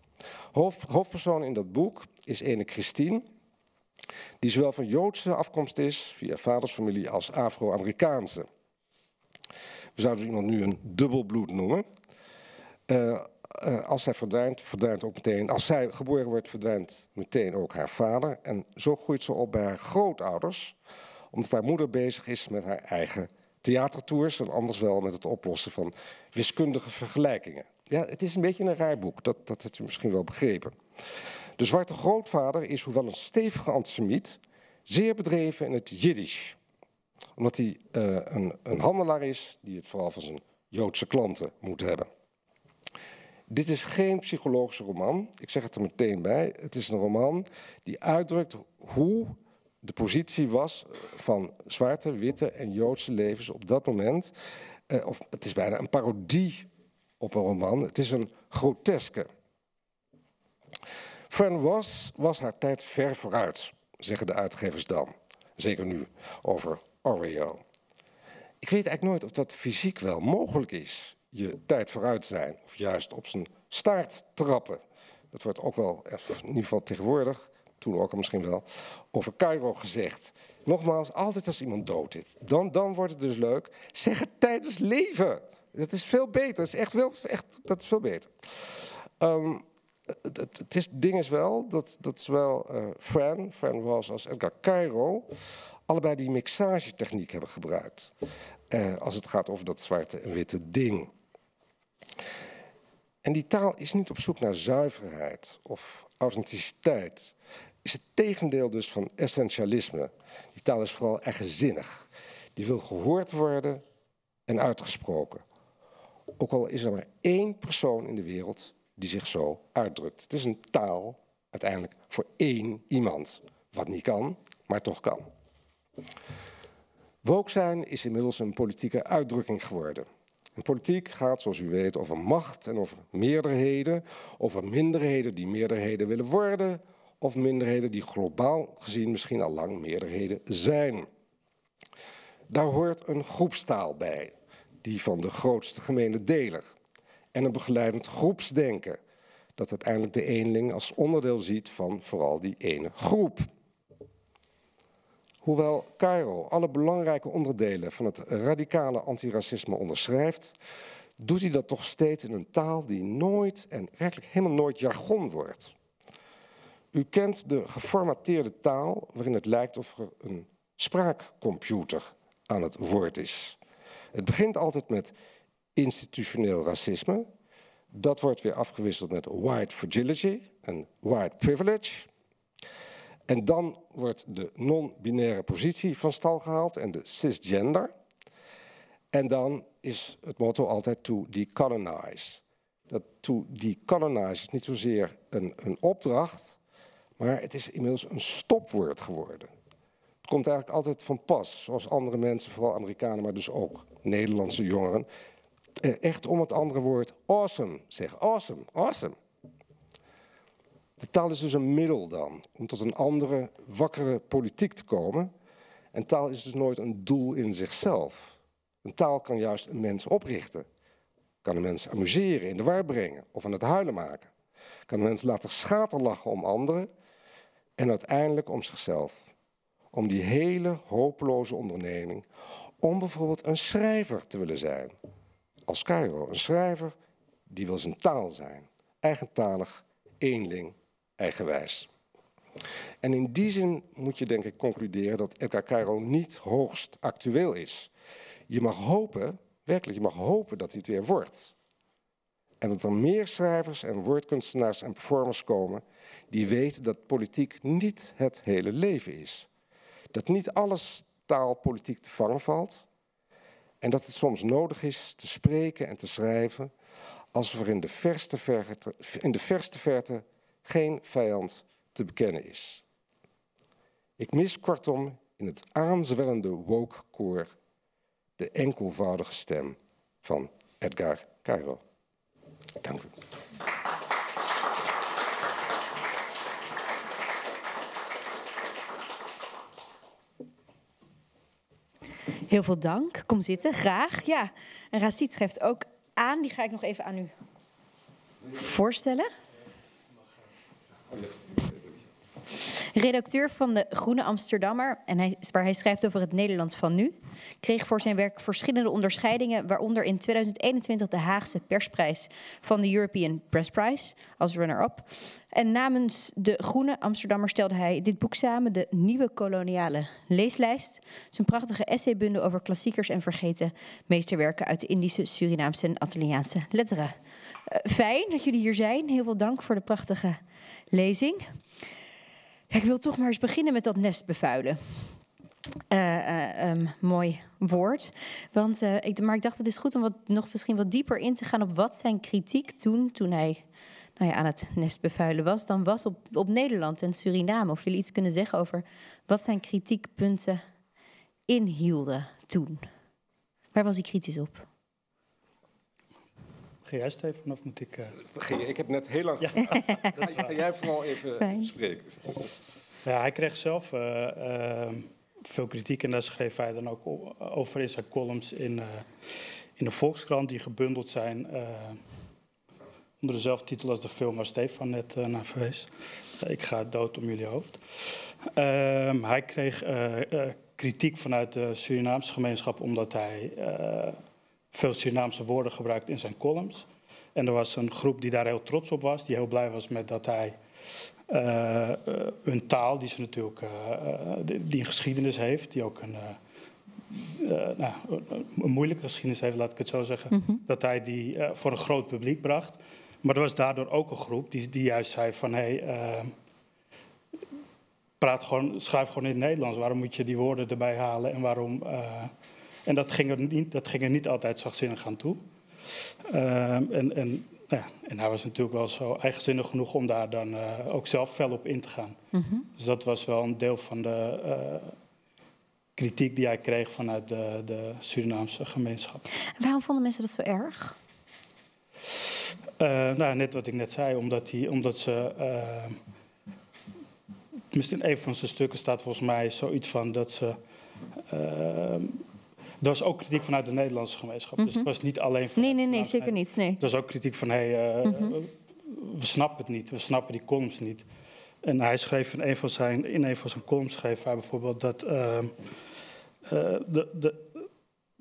Hoofd, hoofdpersoon in dat boek is ene Christine. Die zowel van Joodse afkomst is, via vadersfamilie, als Afro-Amerikaanse. We zouden iemand nu een dubbelbloed noemen. Uh, uh, als zij verdwijnt, verdwijnt ook meteen. Als zij geboren wordt, verdwijnt meteen ook haar vader. En zo groeit ze op bij haar grootouders, omdat haar moeder bezig is met haar eigen theatertours en anders wel met het oplossen van wiskundige vergelijkingen. Ja, het is een beetje een raar boek, dat, dat hebt u misschien wel begrepen. De zwarte grootvader is, hoewel een stevige antisemiet, zeer bedreven in het Jiddisch. Omdat hij uh, een, een handelaar is die het vooral van zijn Joodse klanten moet hebben. Dit is geen psychologische roman, ik zeg het er meteen bij. Het is een roman die uitdrukt hoe de positie was van zwarte, witte en Joodse levens op dat moment. Uh, of het is bijna een parodie op een roman. Het is een groteske. Fran was, was haar tijd ver vooruit, zeggen de uitgevers dan. Zeker nu over Oreo. Ik weet eigenlijk nooit of dat fysiek wel mogelijk is, je tijd vooruit zijn. Of juist op zijn staart trappen. Dat wordt ook wel, in ieder geval tegenwoordig, toen ook misschien wel, over Cairo gezegd. Nogmaals, altijd als iemand dood is, dan, dan wordt het dus leuk. Zeg het tijdens leven. Dat is veel beter. Dat is echt, wel, echt dat is veel beter. Um, het, is, ding is wel dat, dat zowel uh, Fran, Fran was als Edgar Cairo allebei die mixagetechniek hebben gebruikt. Uh, als het gaat over dat zwarte en witte ding. En die taal is niet op zoek naar zuiverheid of authenticiteit. Is het tegendeel dus van essentialisme. Die taal is vooral eigenzinnig. Die wil gehoord worden en uitgesproken. Ook al is er maar één persoon in de wereld die zich zo uitdrukt. Het is een taal uiteindelijk voor één iemand. Wat niet kan, maar toch kan. Woke zijn is inmiddels een politieke uitdrukking geworden. Politiek gaat, zoals u weet, over macht en over meerderheden, over minderheden die meerderheden willen worden, of minderheden die globaal gezien misschien al lang meerderheden zijn. Daar hoort een groepstaal bij, die van de grootste gemene deler. En een begeleidend groepsdenken, dat uiteindelijk de eenling als onderdeel ziet van vooral die ene groep. Hoewel Cairo alle belangrijke onderdelen van het radicale antiracisme onderschrijft, doet hij dat toch steeds in een taal die nooit en werkelijk helemaal nooit jargon wordt. U kent de geformateerde taal waarin het lijkt of er een spraakcomputer aan het woord is. Het begint altijd met institutioneel racisme. Dat wordt weer afgewisseld met white fragility en white privilege. En dan wordt de non-binaire positie van stal gehaald en de cisgender. En dan is het motto altijd to decolonize. Dat to decolonize is niet zozeer een, een opdracht, maar het is inmiddels een stopwoord geworden. Het komt eigenlijk altijd van pas, zoals andere mensen, vooral Amerikanen, maar dus ook Nederlandse jongeren, echt om het andere woord awesome zeggen. Awesome, awesome. De taal is dus een middel dan om tot een andere, wakkere politiek te komen. En taal is dus nooit een doel in zichzelf. Een taal kan juist een mens oprichten. Kan een mens amuseren, in de war brengen of aan het huilen maken. Kan een mens laten schaterlachen om anderen en uiteindelijk om zichzelf. Om die hele hopeloze onderneming, om bijvoorbeeld een schrijver te willen zijn. Als Cairo, een schrijver die wil zijn taal zijn. Eigentalig, eenling, eigenwijs. En in die zin moet je denk ik concluderen dat Edgar Cairo niet hoogst actueel is. Je mag hopen, werkelijk, je mag hopen dat hij weer wordt. En dat er meer schrijvers en woordkunstenaars en performers komen die weten dat politiek niet het hele leven is. Dat niet alles taalpolitiek te vangen valt. En dat het soms nodig is te spreken en te schrijven alsof er in de verste verte, in de verste verte geen vijand te bekennen is. Ik mis kortom in het aanzwellende woke-koor de enkelvoudige stem van Edgar Cairo. Dank u. Heel veel dank. Kom zitten, graag. Ja, en Racit schrijft ook aan. Die ga ik nog even aan u voorstellen. Redacteur van de Groene Amsterdammer, en hij, waar hij schrijft over het Nederland van nu. Kreeg voor zijn werk verschillende onderscheidingen, waaronder in 2021 de Haagse Persprijs van de European Press Prize als runner-up. En namens de Groene Amsterdammer stelde hij dit boek samen, de Nieuwe Koloniale Leeslijst. Een prachtige essaybundel over klassiekers en vergeten meesterwerken uit de Indische, Surinaamse en Antilliaanse letteren. Uh, fijn dat jullie hier zijn. Heel veel dank voor de prachtige lezing. ik wil toch maar eens beginnen met dat nest bevuilen. Uh, uh, um, mooi woord. Want, ik, maar ik dacht het is goed om wat, nog misschien wat dieper in te gaan op wat zijn kritiek toen, toen hij nou ja, aan het nest bevuilen was, dan was op, op Nederland en Suriname. Of jullie iets kunnen zeggen over wat zijn kritiekpunten inhielden toen. Waar was hij kritisch op? Ga jij, Stefan, of moet ik... Uh... Ik heb net heel lang... Ja. Ga jij vooral even Fijn. spreken. Ja, hij kreeg zelf uh, uh, veel kritiek en daar schreef hij dan ook over in zijn columns in, in de Volkskrant, die gebundeld zijn onder dezelfde titel als de film waar Stefan net uh, naar verwees. ik ga dood om jullie hoofd. Uh, hij kreeg uh, kritiek vanuit de Surinaamse gemeenschap omdat hij veel Surinaamse woorden gebruikt in zijn columns. En er was een groep die daar heel trots op was, die heel blij was met dat hij hun taal, die ze natuurlijk die een geschiedenis heeft, die ook een, nou, een moeilijke geschiedenis heeft, laat ik het zo zeggen, mm -hmm. dat hij die voor een groot publiek bracht. Maar er was daardoor ook een groep die, die juist zei van... hé, hey, uh, praat gewoon, schrijf gewoon in het Nederlands. Waarom moet je die woorden erbij halen en waarom... Uh, en dat ging, er niet, dat ging er niet altijd zachtzinnig aan toe. Uh, en, en, ja, en hij was natuurlijk wel zo eigenzinnig genoeg om daar dan uh, ook zelf fel op in te gaan. Mm -hmm. Dus dat was wel een deel van de kritiek die hij kreeg vanuit de, de Surinaamse gemeenschap. En waarom vonden mensen dat zo erg? Uh, nou, net wat ik net zei, omdat, die, omdat ze. Uh, in een van zijn stukken staat volgens mij zoiets van dat ze. Uh, er was ook kritiek vanuit de Nederlandse gemeenschap. Mm -hmm. Dus het was niet alleen van. Nee, nee, nee, zeker niet. Nee. Er was ook kritiek van: hé, hey, mm -hmm. we snappen het niet, we snappen die columns niet. En hij schreef in een van zijn, in een van zijn columns schreef hij bijvoorbeeld dat. de, de,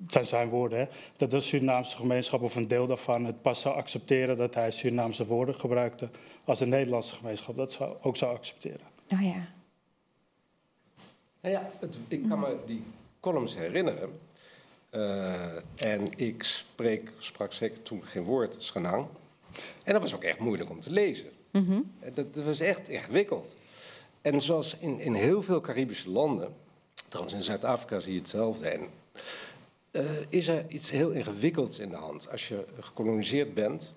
het zijn zijn woorden, hè, dat de Surinaamse gemeenschap of een deel daarvan het pas zou accepteren dat hij Surinaamse woorden gebruikte als de Nederlandse gemeenschap dat zou, ook zou accepteren. Oh ja. Nou ja, het, ik kan me die columns herinneren. Uh, en ik spreek, sprak zeker toen geen woord Schanang. En dat was ook echt moeilijk om te lezen. Mm -hmm. dat, dat, was echt ingewikkeld. En zoals in, in heel veel Caribische landen, trouwens in Zuid-Afrika zie je hetzelfde. En uh, is er iets heel ingewikkelds in de hand. Als je gekoloniseerd bent,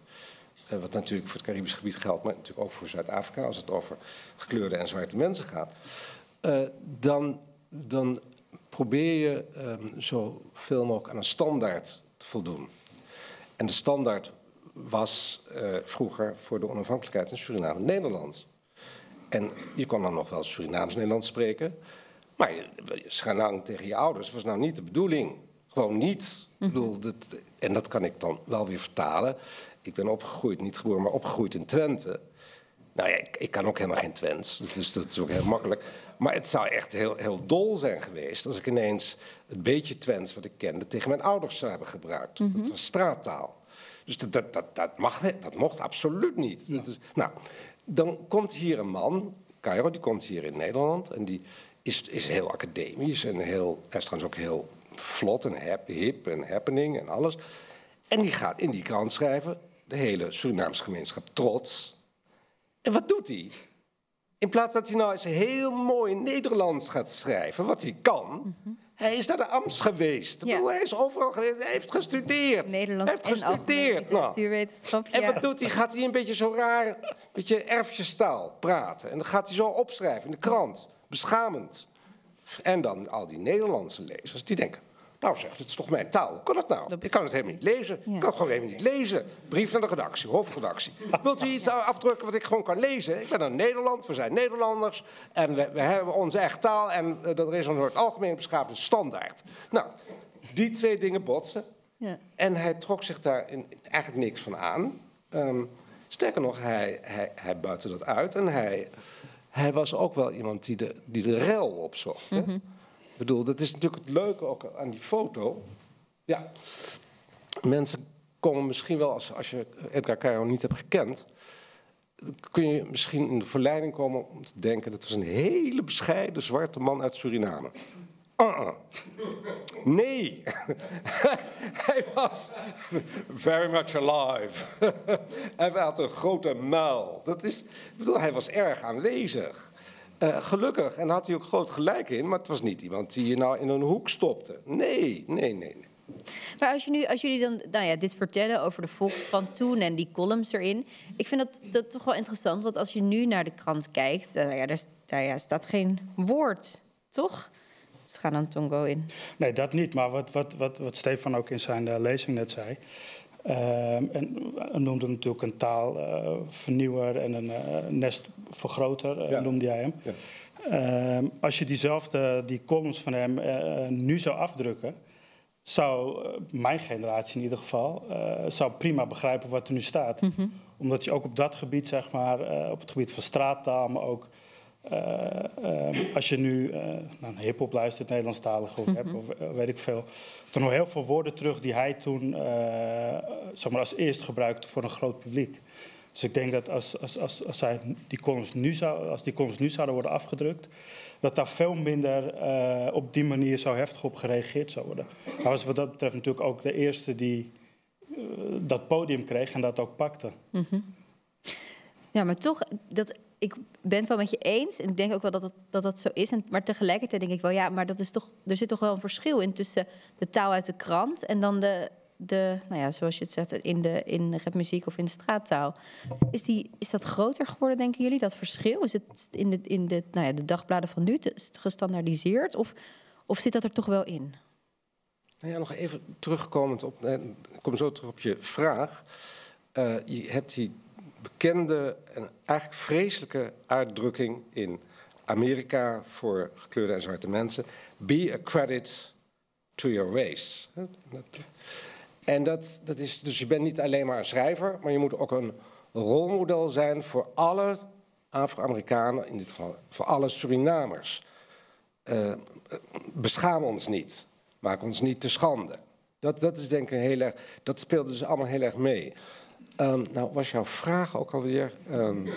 uh, wat natuurlijk voor het Caribisch gebied geldt, maar natuurlijk ook voor Zuid-Afrika, als het over gekleurde en zwarte mensen gaat, uh, dan, dan probeer je um, zoveel mogelijk aan een standaard te voldoen. En de standaard was vroeger voor de onafhankelijkheid in Suriname Nederland. En je kon dan nog wel Surinaams-Nederlands spreken. Maar je, Schanang tegen je ouders was nou niet de bedoeling. Gewoon niet. Ik bedoel, dat, en dat kan ik dan wel weer vertalen. Ik ben opgegroeid, niet geboren, maar opgegroeid in Twente. Nou ja, ik, ik kan ook helemaal geen Twents, dus dat is ook heel makkelijk. Maar het zou echt heel, heel dol zijn geweest als ik ineens het beetje Twents wat ik kende tegen mijn ouders zou hebben gebruikt. Mm -hmm. Dat was straattaal. Dus dat, dat, dat, dat, mag, dat mocht absoluut niet. Ja. Is, nou, dan komt hier een man, Cairo, die komt hier in Nederland en die is, is heel academisch en heel, hij is trouwens ook heel vlot en hip en happening en alles. En die gaat in die krant schrijven, de hele Surinaamse gemeenschap trots. En wat doet hij? In plaats dat hij nou eens heel mooi Nederlands gaat schrijven, wat hij kan. Mm -hmm. Hij is naar de Amst geweest. Ja. Hij is overal geweest. Hij heeft gestudeerd. Nederland hij heeft gestudeerd. Nou. En wat doet hij? Gaat hij een beetje zo raar, een beetje erfjestaal praten. En dan gaat hij zo opschrijven in de krant. Beschamend. En dan al die Nederlandse lezers, die denken... Nou zeg, het is toch mijn taal. Hoe kan dat nou? Ik kan het helemaal niet lezen. Ik kan het gewoon helemaal niet lezen. Brief naar de redactie, hoofdredactie. Wilt u iets afdrukken wat ik gewoon kan lezen? Ik ben in Nederland, we zijn Nederlanders. En we, we hebben onze eigen taal. En uh, er is een soort algemeen beschaafde standaard. Nou, die twee dingen botsen. Ja. En hij trok zich daar in, eigenlijk niks van aan. Um, sterker nog, hij, hij, hij buitte dat uit. En hij hij was ook wel iemand die de, die de rel opzocht. hè? Ik bedoel, dat is natuurlijk het leuke ook aan die foto. Ja, mensen komen misschien wel, als, als je Edgar Cairo niet hebt gekend, kun je misschien in de verleiding komen om te denken dat was een hele bescheiden zwarte man uit Suriname. Uh-uh. Nee, hij was very much alive. hij had een grote muil. Dat is, ik bedoel, hij was erg aanwezig. Eh, gelukkig, en daar had hij ook groot gelijk in, maar het was niet iemand die je nou in een hoek stopte. Nee, nee, nee. nee. Maar als, je nu, als jullie dan nou ja, dit vertellen over de Volkskrant toen en die columns erin. Ik vind dat, dat toch wel interessant, want als je nu naar de krant kijkt, nou ja, daar, daar ja, staat geen woord, toch? Dus ga dan Tongo in. Nee, dat niet. Maar wat, wat, wat, wat Stefan ook in zijn uh, lezing net zei. Ehm, en hij noemde natuurlijk een taalvernieuwer en een uh, nestvergroter, uh, Ja. noemde hij hem. Ja. Ehm, als je diezelfde die columns van hem eh, nu zou afdrukken, zou eh, mijn generatie in ieder geval eh, zou prima begrijpen wat er nu staat. Omdat je ook op dat gebied, zeg maar, eh, op het gebied van straattaal, maar ook eh, eh, als je nu uh, naar hip-hop luistert, Nederlandstalig of rap of eh, weet ik veel, er nog heel veel woorden terug die hij toen eh, zeg maar, als eerst gebruikte voor een groot publiek. Dus ik denk dat als, als, als, als, hij die columns nu zou, als die columns nu zouden worden afgedrukt, dat daar veel minder eh, op die manier zo heftig op gereageerd zou worden. Hij was wat dat betreft natuurlijk ook de eerste die eh, dat podium kreeg en dat ook pakte. Ja, maar toch, dat, ik ben het wel met je eens. En ik denk ook wel dat dat, dat, dat zo is. En, maar tegelijkertijd denk ik wel, ja, maar dat is toch, er zit toch wel een verschil in tussen de taal uit de krant en dan de, de nou ja, zoals je het zegt, in de, in rapmuziek of in de straattaal. Is, die, is dat groter geworden, denken jullie, dat verschil? Is het in de, in de, nou ja, de dagbladen van nu gestandaardiseerd? Of, of zit dat er toch wel in? Nou ja, nog even terugkomend op, eh, ik kom zo terug op je vraag. Eh, je hebt die bekende en eigenlijk vreselijke uitdrukking in Amerika voor gekleurde en zwarte mensen: be a credit to your race. En dat, dat is, dus je bent niet alleen maar een schrijver, maar je moet ook een rolmodel zijn voor alle Afro-Amerikanen, in dit geval voor alle Surinamers. Eh, beschaam ons niet. Maak ons niet te schande. Dat, dat is denk ik heel erg. Dat speelt dus allemaal heel erg mee. Ehm, nou, was jouw vraag ook alweer? ehm,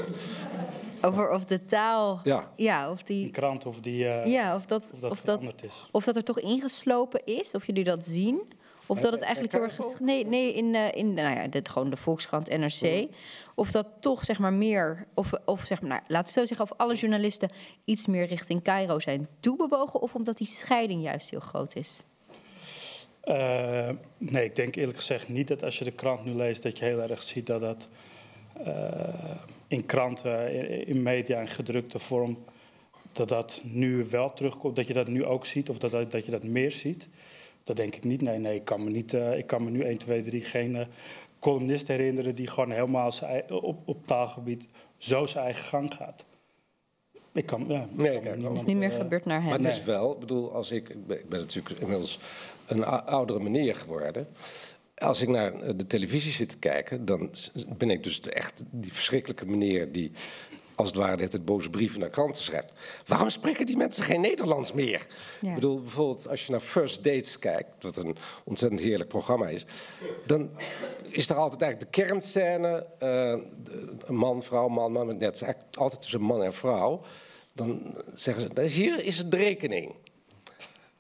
Over of de taal, ja. ja, of Die die, krant of die eh, ja, of dat, of dat of dat, veranderd is. Of dat er toch ingeslopen is, of jullie dat zien. Of dat het eigenlijk heel erg... Nee, nee in, eh, in nou ja, dit, gewoon de Volkskrant, NRC. Of dat toch zeg maar meer... Of, of zeg maar, nou, laat ik zo zeggen, of alle journalisten iets meer richting Cairo zijn toebewogen... of omdat die scheiding juist heel groot is. Eh, nee, ik denk eerlijk gezegd niet dat als je de krant nu leest, dat je heel erg ziet dat dat eh, in kranten, in, in media en gedrukte vorm, dat dat nu wel terugkomt, dat je dat nu ook ziet of dat, dat, dat je dat meer ziet. Dat denk ik niet. Nee, nee, ik kan me, niet, eh, ik kan me nu 1, 2, 3 geen columnist herinneren die gewoon helemaal op, op taalgebied zo zijn eigen gang gaat. Ik kan, ja, ik Nee, kan Het is niet meer eh, gebeurd naar Maar hem. het is wel, ik bedoel, als ik, ik ben, natuurlijk inmiddels een ou- oudere meneer geworden. Als ik naar de televisie zit te kijken, dan ben ik dus echt die verschrikkelijke meneer die als het ware het boze brieven naar kranten schrijft. Waarom spreken die mensen geen Nederlands meer? Ja. Ik bedoel, bijvoorbeeld als je naar First Dates kijkt, wat een ontzettend heerlijk programma is, dan is er altijd eigenlijk de kernscène, eh, man, vrouw, man, man, net, het is eigenlijk altijd tussen man en vrouw. Dan zeggen ze, hier is het de rekening.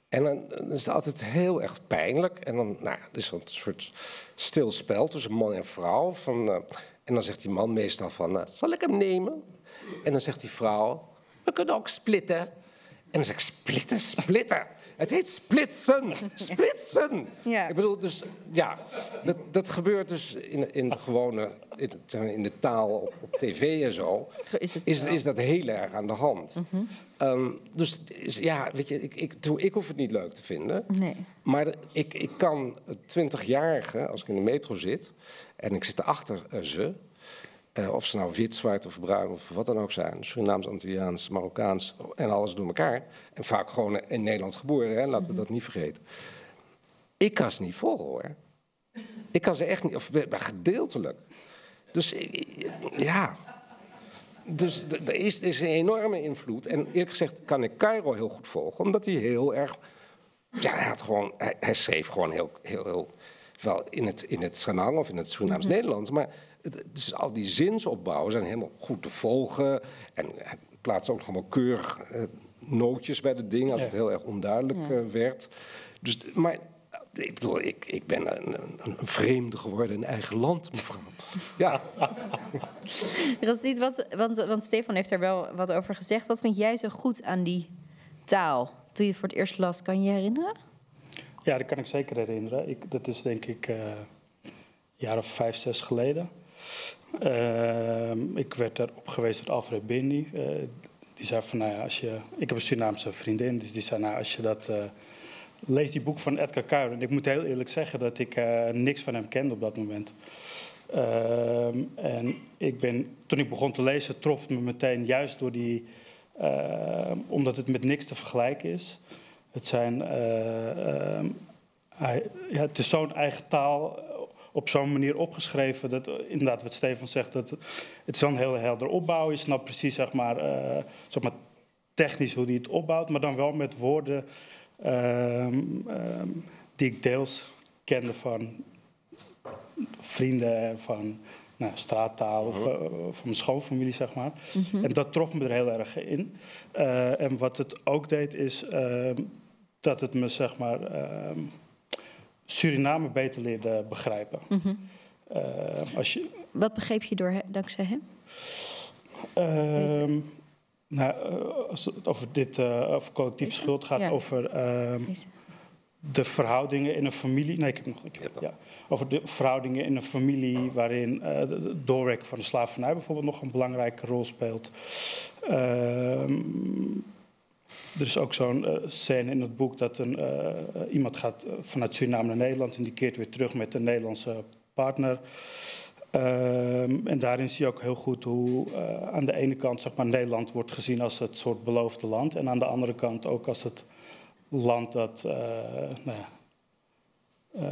En dan, is het altijd heel erg pijnlijk. En dan nou, is er een soort stilspel tussen man en vrouw. Van, eh, en dan zegt die man meestal van, eh, zal ik hem nemen? En dan zegt die vrouw, we kunnen ook splitten. En dan zeg ik, splitten, splitten. Het heet splitsen, splitsen. Ja. Ik bedoel, dus ja, dat, dat gebeurt dus in, in de gewone, in, in de taal op, op tv en zo. Is het Is, dat heel erg aan de hand. Ehm, dus ja, weet je, ik, ik, ik hoef het niet leuk te vinden. Nee. Maar ik, ik kan 20-jarigen, als ik in de metro zit en ik zit achter eh, ze, eh, of ze nou wit, zwart of bruin of wat dan ook zijn, Surinaams, Antilliaans, Marokkaans en alles door elkaar, en vaak gewoon in Nederland geboren, hè, laten we dat niet vergeten. Ik kan ze niet volgen hoor. Ik kan ze echt niet, of gedeeltelijk. Dus ik- ja, dus er is, een enorme invloed. En eerlijk gezegd kan ik Cairo heel goed volgen, omdat hij heel erg. Ja, hij, had gewoon, hij, schreef gewoon heel, heel. Wel in het, in het Sanang of in het Surinaams-Nederlands. Maar het, dus al die zinsopbouwen zijn helemaal goed te volgen. En hij plaatste ook nog allemaal keurig uh, nootjes bij de dingen als het heel erg onduidelijk uh, werd. Dus, maar ik bedoel, ik, ik ben een, een, vreemde geworden in eigen land, mevrouw. Ja. niet wat, want, want Stefan heeft er wel wat over gezegd. Wat vind jij zo goed aan die taal? Toen je het voor het eerst las, kan je je herinneren? Ja, dat kan ik zeker herinneren. Ik, dat is denk ik uh, een jaar of vijf, zes geleden. Uh, ik werd erop geweest door Alfred Bindi. Uh, die zei van, nou ja, als je... Ik heb een Surinaamse vriendin, dus die zei, nou, als je dat eh, lees die boek van Edgar Kuyper. En ik moet heel eerlijk zeggen dat ik uh, niks van hem kende op dat moment. Uh, en ik ben, toen ik begon te lezen, trof het me meteen juist door die... Uh, omdat het met niks te vergelijken is. Het, zijn, ja, het is zo'n eigen taal op zo'n manier opgeschreven. Dat, inderdaad, wat Stefan zegt, dat, het is wel een heel helder opbouw. Je snapt precies zeg maar, zeg maar, technisch hoe hij het opbouwt, maar dan wel met woorden Um, um, die ik deels kende van vrienden van nou, straattaal of uh, van mijn schoonfamilie, zeg maar. Mm -hmm. En dat trof me er heel erg in. Uh, en wat het ook deed, is uh, dat het me, zeg maar, Suriname beter leerde begrijpen. Mm -hmm. als je... Wat begreep je door, dankzij hem? Nou, eh, als het over dit uh, over collectief schuld gaat, ja. over uh, de verhoudingen in een familie. Nee, ik heb nog een keer. Ja, over de verhoudingen in een familie waarin uh, de doorwerking van de slavernij bijvoorbeeld nog een belangrijke rol speelt. Ehm, er is ook zo'n uh, scène in het boek dat een, iemand gaat vanuit Suriname naar Nederland en die keert weer terug met een Nederlandse partner. Um, en daarin zie je ook heel goed hoe uh, aan de ene kant zeg maar, Nederland wordt gezien als het soort beloofde land. En aan de andere kant ook als het land dat uh, nou ja, uh,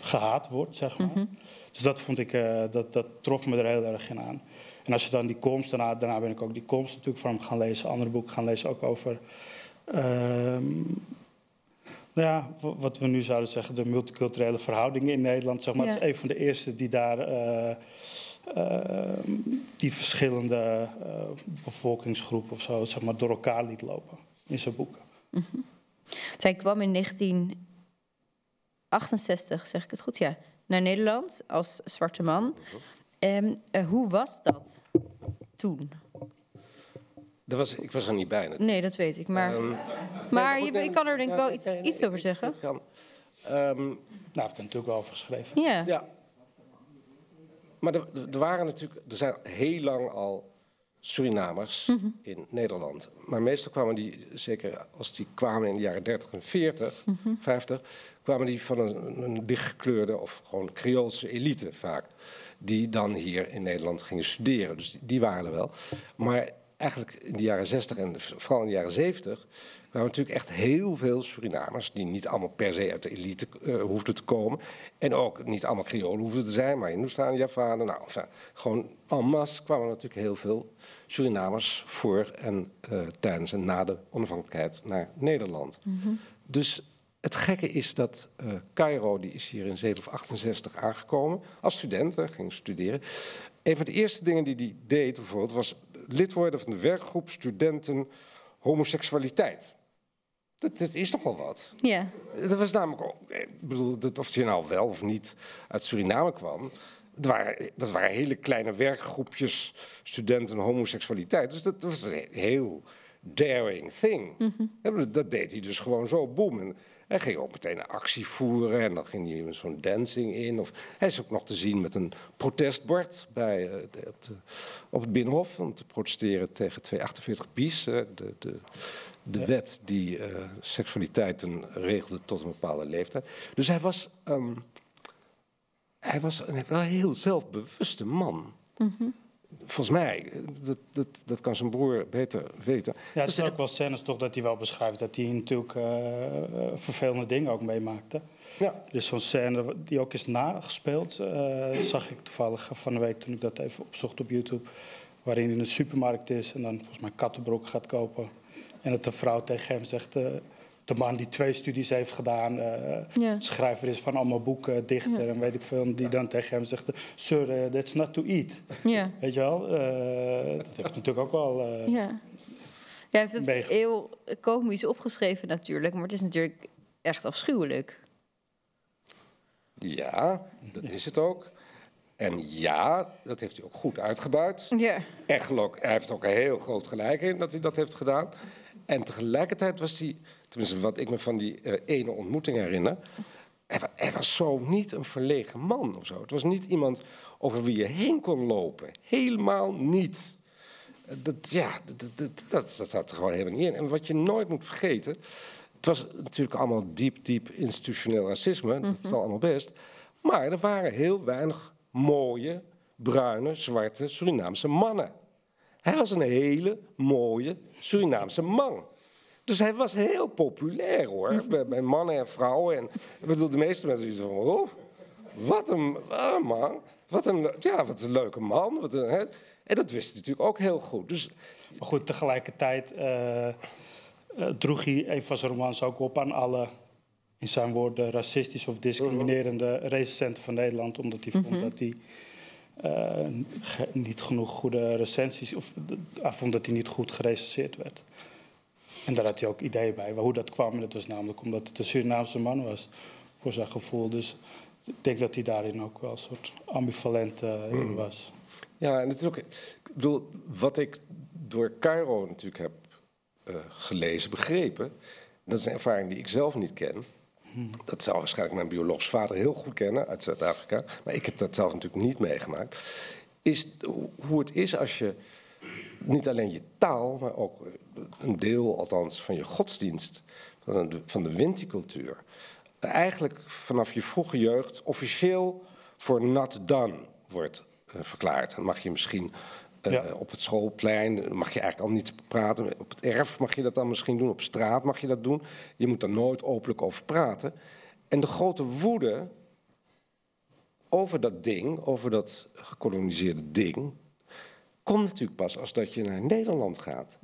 gehaat wordt, zeg maar. Mm -hmm. Dus dat vond ik, eh, dat, dat trof me er heel erg in aan. En als je dan die komst, daarna, daarna ben ik ook die komst natuurlijk van hem gaan lezen, andere boeken gaan lezen, ook over ehm, nou ja, wat we nu zouden zeggen, de multiculturele verhoudingen in Nederland. Zeg maar. Het is een van de eerste die daar uh, uh, die verschillende uh, bevolkingsgroepen of zo, zeg maar, door elkaar liet lopen in zijn boeken. Mm -hmm. Zij kwam in 1968, zeg ik het goed, ja, naar Nederland als zwarte man. Um, hoe was dat toen? Dat was, ik was er niet bij. Nee, dat weet ik. Maar, um, maar nee, je, ik kan er denk ik wel iets, iets over zeggen. Kan. Um, nou, heeft er natuurlijk wel over geschreven. Ja. ja. Maar er, er, waren natuurlijk, er zijn heel lang al Surinamers mm -hmm. in Nederland. Maar meestal kwamen die, zeker als die kwamen in de jaren 30 en 40, mm -hmm. 50, kwamen die van een, een lichtgekleurde of gewoon Creoolse elite vaak. Die dan hier in Nederland gingen studeren. Dus die, die waren er wel. Maar eigenlijk in de jaren 60 en vooral in de jaren 70 kwamen natuurlijk echt heel veel Surinamers, die niet allemaal per se uit de elite uh, hoefden te komen. En ook niet allemaal Creolen hoefden te zijn, maar Hindoestanen, Javanen. Nou, enfin, gewoon en masse kwamen natuurlijk heel veel Surinamers voor en uh, tijdens en na de onafhankelijkheid naar Nederland. Mm -hmm. Dus het gekke is dat uh, Cairo, die is hier in 7 of 68 aangekomen, als student, ging studeren. Een van de eerste dingen die hij deed bijvoorbeeld was lid worden van de werkgroep studenten homoseksualiteit. Dat, dat is toch wel wat. Ja. Dat was namelijk ook, ik bedoel, dat of je nou wel of niet uit Suriname kwam. Dat waren, dat waren hele kleine werkgroepjes studenten homoseksualiteit. Dus dat, was een heel daring thing. Mm -hmm. Dat deed hij dus gewoon zo, boem. Hij ging ook meteen een actie voeren en dan ging hij met zo'n dancing in. Of, hij is ook nog te zien met een protestbord bij, uh, de, op, de, op, het Binnenhof om te protesteren tegen 248 bis, uh, de, de, de ja. wet die uh, seksualiteiten regelde tot een bepaalde leeftijd. Dus hij was, um, hij was een wel heel zelfbewuste man. Mm -hmm volgens mij, dat, dat, dat kan zijn broer beter weten. Ja, het is ook wel scènes toch dat hij wel beschrijft dat hij natuurlijk uh, vervelende dingen ook meemaakte. Ja. Dus zo'n scène die ook is nagespeeld, uh, zag ik toevallig van de week toen ik dat even opzocht op YouTube. waarin hij in een supermarkt is en dan volgens mij kattenbroek gaat kopen. En dat de vrouw tegen hem zegt, eh, de man die twee studies heeft gedaan, eh, Ja. schrijver is van allemaal boeken, dichter Ja. en weet ik veel, die dan tegen hem zegt, sir, eh, that's not to eat. Ja. Weet je wel? Eh, dat heeft natuurlijk ook wel... eh, Ja. Hij heeft het Meeg- heel komisch opgeschreven natuurlijk, maar het is natuurlijk echt afschuwelijk. Ja, dat is het ook. En ja, dat heeft hij ook goed uitgebuit. Ja. En geluk, hij heeft ook een heel groot gelijk in dat hij dat heeft gedaan. En tegelijkertijd was hij, tenminste wat ik me van die eh, ene ontmoeting herinner... Hij, hij was zo niet een verlegen man of zo. Het was niet iemand over wie je heen kon lopen. Helemaal niet. Eh, Dat, ja, dat, dat, dat, zat er gewoon helemaal niet in. En wat je nooit moet vergeten... Het was natuurlijk allemaal diep, diep institutioneel racisme. Dat is wel allemaal best. Maar er waren heel weinig mooie, bruine, zwarte Surinaamse mannen. Hij was een hele mooie Surinaamse man. Dus hij was heel populair hoor, bij, bij mannen en vrouwen. En, ik bedoel, de meeste mensen die van, oh, wat een ah, man, wat een, ja, wat een leuke man. Wat een, hè. En dat wist hij natuurlijk ook heel goed. Dus Maar goed, tegelijkertijd eh, eh, droeg hij een van zijn romans ook op aan alle, in zijn woorden, racistische of discriminerende recensenten van Nederland. Omdat hij vond dat hij eh, niet genoeg goede recensies, of hij vond dat hij niet goed gerecenseerd werd. En daar had hij ook ideeën bij, hoe dat kwam. En dat was namelijk omdat het een Surinaamse man was, voor zijn gevoel. Dus ik denk dat hij daarin ook wel een soort ambivalent eh, in was. Ja, en het is ook. Ik bedoel, wat ik door Cairo natuurlijk heb eh, gelezen, begrepen. Dat is een ervaring die ik zelf niet ken. Dat zou waarschijnlijk mijn biologisch vader heel goed kennen uit Zuid-Afrika. Maar ik heb dat zelf natuurlijk niet meegemaakt. Is hoe het is als je niet alleen je taal, maar ook een deel althans van je godsdienst, van de, van de Winti-cultuur, eigenlijk vanaf je vroege jeugd officieel voor not done wordt eh, verklaard. Dan mag je misschien eh, Ja. op het schoolplein, eh, mag je eigenlijk al niet praten. Op het erf mag je dat dan misschien doen, op straat mag je dat doen. Je moet daar nooit openlijk over praten. En de grote woede over dat ding, over dat gekoloniseerde ding, komt natuurlijk pas als dat je naar Nederland gaat.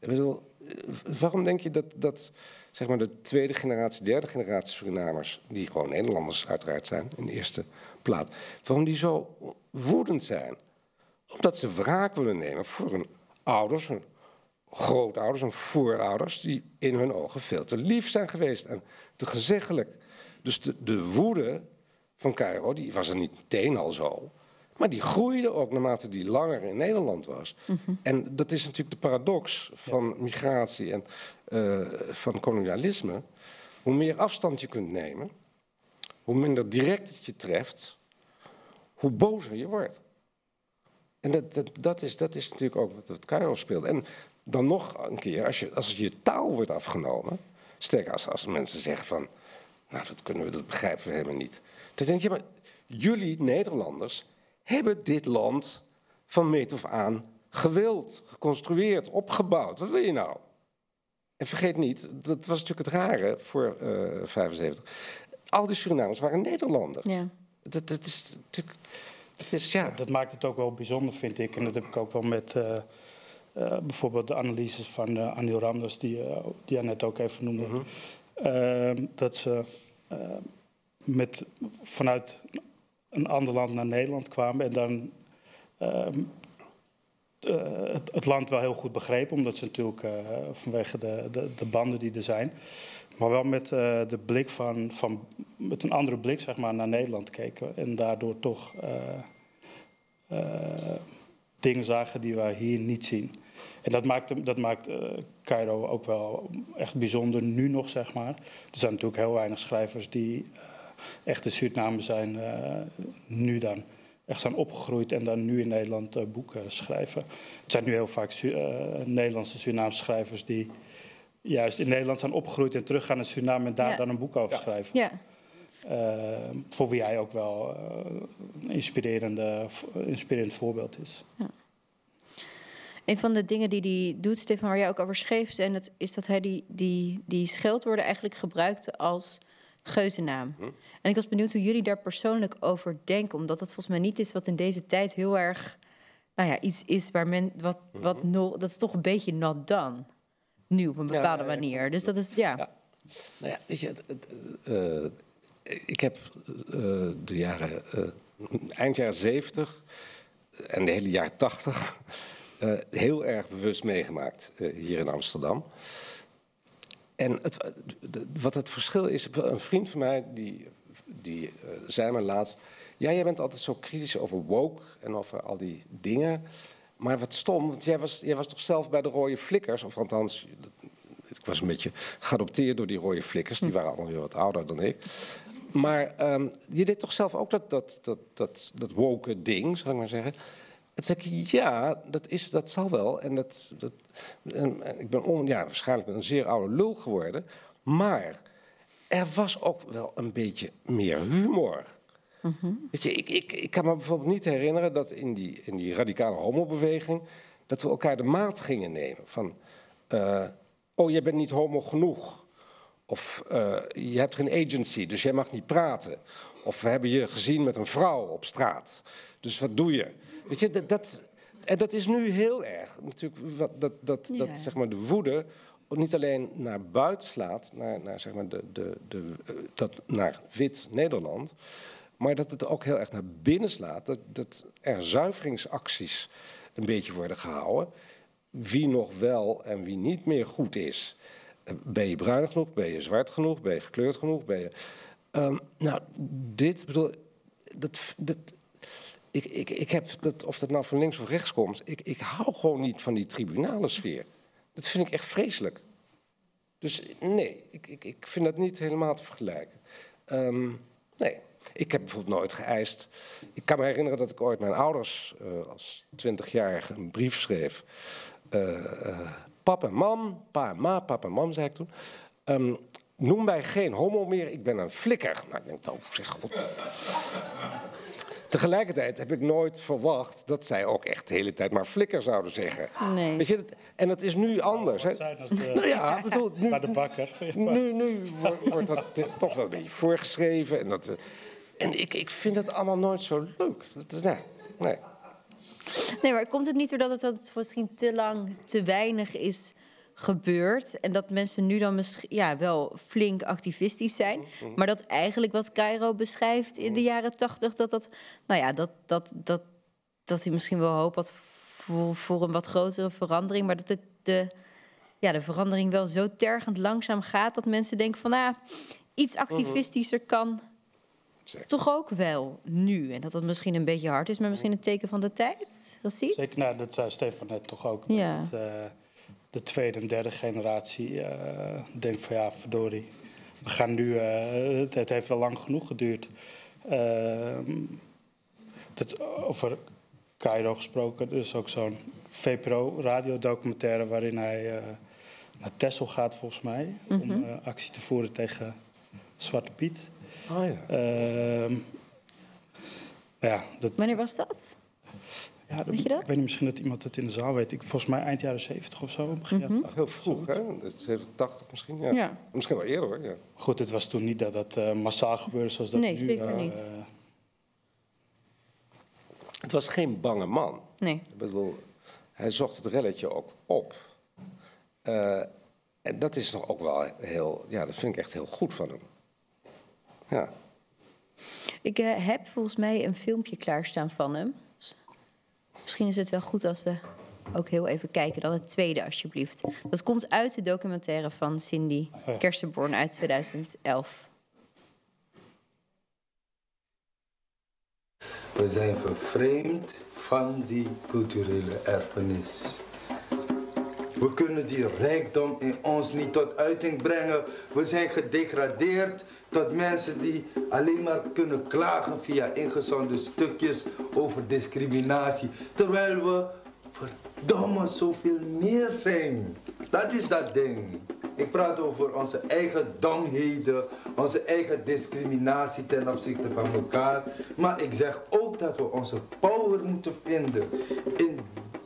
Ik bedoel, eh, waarom denk je dat, dat zeg maar de tweede generatie, derde generatie Surinamers, die gewoon Nederlanders uiteraard zijn in de eerste plaats, waarom die zo woedend zijn? Omdat ze wraak willen nemen voor hun ouders, hun grootouders en voorouders, die in hun ogen veel te lief zijn geweest en te gezeggelijk. Dus de, de woede van Cairo, die was er niet meteen al zo. Maar die groeide ook naarmate die langer in Nederland was. En dat is natuurlijk de paradox van migratie en eh, van kolonialisme. Hoe meer afstand je kunt nemen, hoe minder direct het je treft, hoe bozer je wordt. En dat, dat, dat, is, dat is natuurlijk ook wat, wat Cairo speelt. En dan nog een keer, als je, als je taal wordt afgenomen, sterker als, als mensen zeggen van, nou dat kunnen we, dat begrijpen we helemaal niet. Dan denk je, maar jullie Nederlanders hebben dit land van meet af aan gewild, geconstrueerd, opgebouwd. Wat wil je nou? En vergeet niet, dat was natuurlijk het rare voor eh 75. Al die Surinamers waren Nederlanders. Ja. Dat, dat is natuurlijk, dat is ja. Dat maakt het ook wel bijzonder, vind ik. En dat heb ik ook wel met eh, eh, bijvoorbeeld de analyses van uh, Anil Ramdas, die, uh, die jij net ook even noemde. Mhm. Uh, dat ze uh, met, vanuit een ander land naar Nederland kwamen en dan ehm, uh, het, het, land wel heel goed begrepen, omdat ze natuurlijk uh, vanwege de, de, de, banden die er zijn, maar wel met uh, de blik van, van, met een andere blik zeg maar, naar Nederland keken en daardoor toch dingen zagen die wij hier niet zien. En dat maakt, dat maakt Cairo ook wel echt bijzonder nu nog, zeg maar. Er zijn natuurlijk heel weinig schrijvers die echte Suriname zijn nu dan echt zijn opgegroeid en dan nu in Nederland uh, boeken schrijven. Het zijn nu heel vaak uh, Nederlandse Surinaamse schrijvers die juist in Nederland zijn opgegroeid en teruggaan naar Suriname en daar ja. dan een boek over ja. schrijven. Ja. Uh, voor wie hij ook wel een inspirerende, inspirerend voorbeeld is. Ja. Een van de dingen die hij doet, Stefan, waar jij ook over schreef, en het, is dat hij die, die, die scheldwoorden eigenlijk gebruikte als geuzennaam. Hm? En ik was benieuwd hoe jullie daar persoonlijk over denken, omdat dat volgens mij niet is wat in deze tijd heel erg nou ja, iets is waar men wat, wat Mhm. nog, dat is toch een beetje not done. Nu op een bepaalde ja, ja, manier. Dus dat is ja. Ja. Nou ja, weet je, het, het, eh, ik heb eh, de jaren, eh, eind jaren 70 en de hele jaren 80 eh, heel erg bewust meegemaakt eh, hier in Amsterdam. En het, de- wat het verschil is, een vriend van mij die, die eh, zei me laatst... Ja, jij bent altijd zo kritisch over woke en over al die dingen. Maar wat stom, want jij was, jij was toch zelf bij de rode flikkers... of althans, ik was een beetje geadopteerd door die rode flikkers. Die waren allemaal weer wat ouder dan ik. Maar ehm, je deed toch zelf ook dat, dat, dat, dat, dat woke ding, zal ik maar zeggen. Het zeg ik, ja, dat, is, dat zal wel. En, dat, dat, en, ik ben on, ja, waarschijnlijk een zeer oude lul geworden. Maar er was ook wel een beetje meer humor. Weet je, ik, ik, ik kan me bijvoorbeeld niet herinneren dat in die, in die radicale homobeweging... dat we elkaar de maat gingen nemen. Van, eh, oh, jij bent niet homo genoeg. Of eh, je hebt geen agency, dus jij mag niet praten. Of we hebben je gezien met een vrouw op straat. Dus wat doe je? Weet je, dat, dat, en dat is nu heel erg. Natuurlijk, dat, dat, Ja. dat zeg maar, de woede niet alleen naar buiten slaat, naar, naar, zeg maar de, de, de, eh, dat, naar wit Nederland, maar dat het ook heel erg naar binnen slaat. Dat, dat er zuiveringsacties een beetje worden gehouden. Wie nog wel en wie niet meer goed is. Eh, Ben je bruin genoeg? Ben je zwart genoeg? Ben je gekleurd genoeg? Ben je... Ehm, nou, dit bedoel, dat, dat, ik, ik, ik heb dat, of dat nou van links of rechts komt, ik, ik hou gewoon niet van die tribunale sfeer. Dat vind ik echt vreselijk. Dus nee, ik, ik, ik vind dat niet helemaal te vergelijken. Ehm, nee, ik heb bijvoorbeeld nooit geëist. Ik kan me herinneren dat ik ooit mijn ouders eh, als twintigjarige een brief schreef. Eh, pap en mam, pa en ma, pap en mam, zei ik toen. Ehm, noem mij geen homo meer, ik ben een flikker. Nou, ik denk, nou, zeg god. Tegelijkertijd heb ik nooit verwacht dat zij ook echt de hele tijd maar flikker zouden zeggen. Nee. Weet je, dat, en dat is nu anders. Hè? Wat zijn als de, Nou ja, ik bedoel, nu, bij de bakker. nu, nu wo- wordt dat toch wel een beetje voorgeschreven. En, dat, en ik, ik vind het allemaal nooit zo leuk. Dat is, nee, nee. Nee, maar komt het niet doordat dat het misschien te lang, te weinig is gebeurd? En dat mensen nu dan misschien ja, wel flink activistisch zijn. Maar dat eigenlijk wat Cairo beschrijft in de jaren tachtig, dat dat, nou ja, dat, dat, dat, dat hij misschien wel hoop had voor, voor een wat grotere verandering. Maar dat het de, ja, de verandering wel zo tergend langzaam gaat dat mensen denken van, ah, iets activistischer kan Zeker. toch ook wel nu. En dat dat misschien een beetje hard is, maar misschien een teken van de tijd. Dat ziet? Zeker, nou, dat zei Stefan net toch ook. Ja. Dat, eh, de tweede en derde generatie eh, denkt van ja, verdorie. We gaan nu, eh, het, het heeft wel lang genoeg geduurd. Ehm, dat, over Cairo gesproken, er is ook zo'n VPRO-radiodocumentaire waarin hij eh, naar Texel gaat volgens mij. Om eh, actie te voeren tegen Zwarte Piet. Oh ja. Ehm, ja, dat, Wanneer was dat? Ja, Weet je dat? Ik weet niet, misschien dat iemand het in de zaal weet. Ik, volgens mij eind jaren 70 of zo. Begin jaren 80. Heel vroeg, hè? Dat is 70, 80 misschien. Ja. Ja. Misschien wel eerder hoor. Ja. Goed, het was toen niet dat dat eh, massaal gebeurde zoals dat Nee, nu... zeker eh, niet. Het was geen bange man. Nee. Ik bedoel, hij zocht het relletje ook op. Eh, en dat is toch ook wel heel, ja, dat vind ik echt heel goed van hem. Ja. Ik eh, heb volgens mij een filmpje klaarstaan van hem. Misschien is het wel goed als we ook heel even kijken. Dan het tweede, alsjeblieft. Dat komt uit de documentaire van Cindy. Kersenborn uit 2011. We zijn vervreemd van die culturele erfenis. We kunnen die rijkdom in ons niet tot uiting brengen. We zijn gedegradeerd tot mensen die alleen maar kunnen klagen via ingezonden stukjes over discriminatie. Terwijl we verdomme zoveel meer zijn. Dat is dat ding. Ik praat over onze eigen domheden, onze eigen discriminatie ten opzichte van elkaar. Maar ik zeg ook dat we onze power moeten vinden in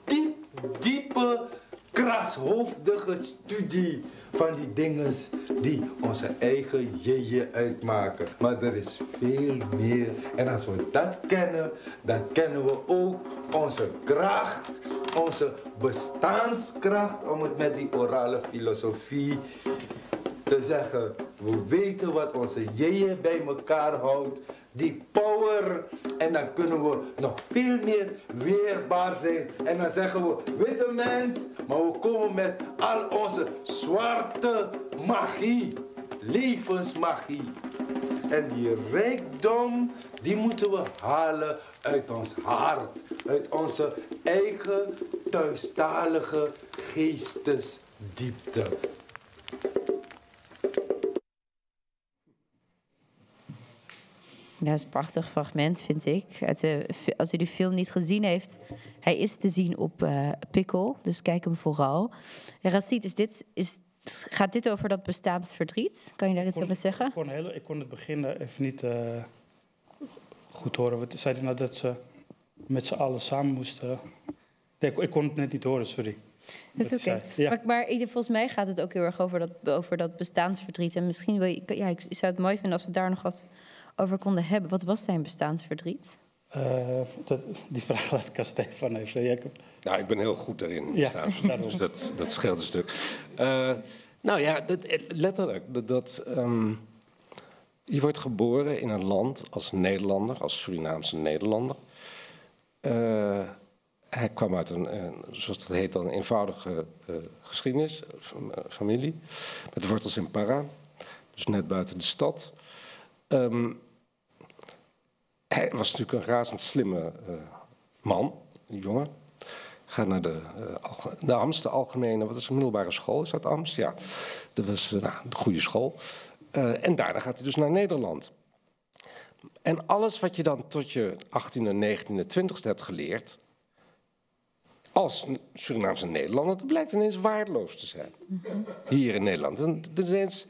diep, diepe kracht kaashoofdige studie van die dingen die onze eigen jeje uitmaken. Maar er is veel meer. En als we dat kennen, dan kennen we ook onze kracht, onze bestaanskracht, om het met die orale filosofie te zeggen. We weten wat onze jeje bij elkaar houdt die power. En dan kunnen we nog veel meer weerbaar zijn. En dan zeggen we, witte mens, maar we komen met al onze zwarte magie, levensmagie. En die rijkdom, die moeten we halen uit ons hart, uit onze eigen thuistalige geestesdiepte. Dat is een prachtig fragment, vind ik. als u de film niet gezien heeft, hij is te zien op uh, Pickle, dus kijk hem vooral. En Racit, is dit, is, gaat dit over dat bestaansverdriet? Kan je daar iets over zeggen? Ik kon, heel, ik kon het begin even niet uh, goed horen. Wat zei hij nou dat ze met z'n allen samen moesten... Nee, ik, ik, kon het net niet horen, sorry. Dat is oké. Ja. Maar, maar, volgens mij gaat het ook heel erg over dat, over dat bestaansverdriet. En misschien wil je, ja, ik zou het mooi vinden als we daar nog wat over konden hebben. Wat was zijn bestaansverdriet? Uh, dat, die vraag laat ik aan Stefan even. Jacob. Nou, ik ben heel goed daarin. Ja, dus dat, dat scheelt een stuk. Uh, nou ja, dat, letterlijk. Dat, dat um, je wordt geboren in een land als Nederlander, als Surinaamse Nederlander. Uh, hij kwam uit een, zoals dat heet dan, een eenvoudige geschiedenis, familie. Met wortels in Para, dus net buiten de stad. Um, hij was natuurlijk een razend slimme uh, man, een jongen. Gaat naar de, uh, Amst, de algemene, wat is een middelbare school? Is dat Amst? Ja, dat was uh, nou, de goede school. en daarna gaat hij dus naar Nederland. En alles wat je dan tot je 18e, 19e, 20e hebt geleerd, als Surinaamse Nederlander, blijkt ineens waardeloos te zijn. Hier in Nederland. En, ineens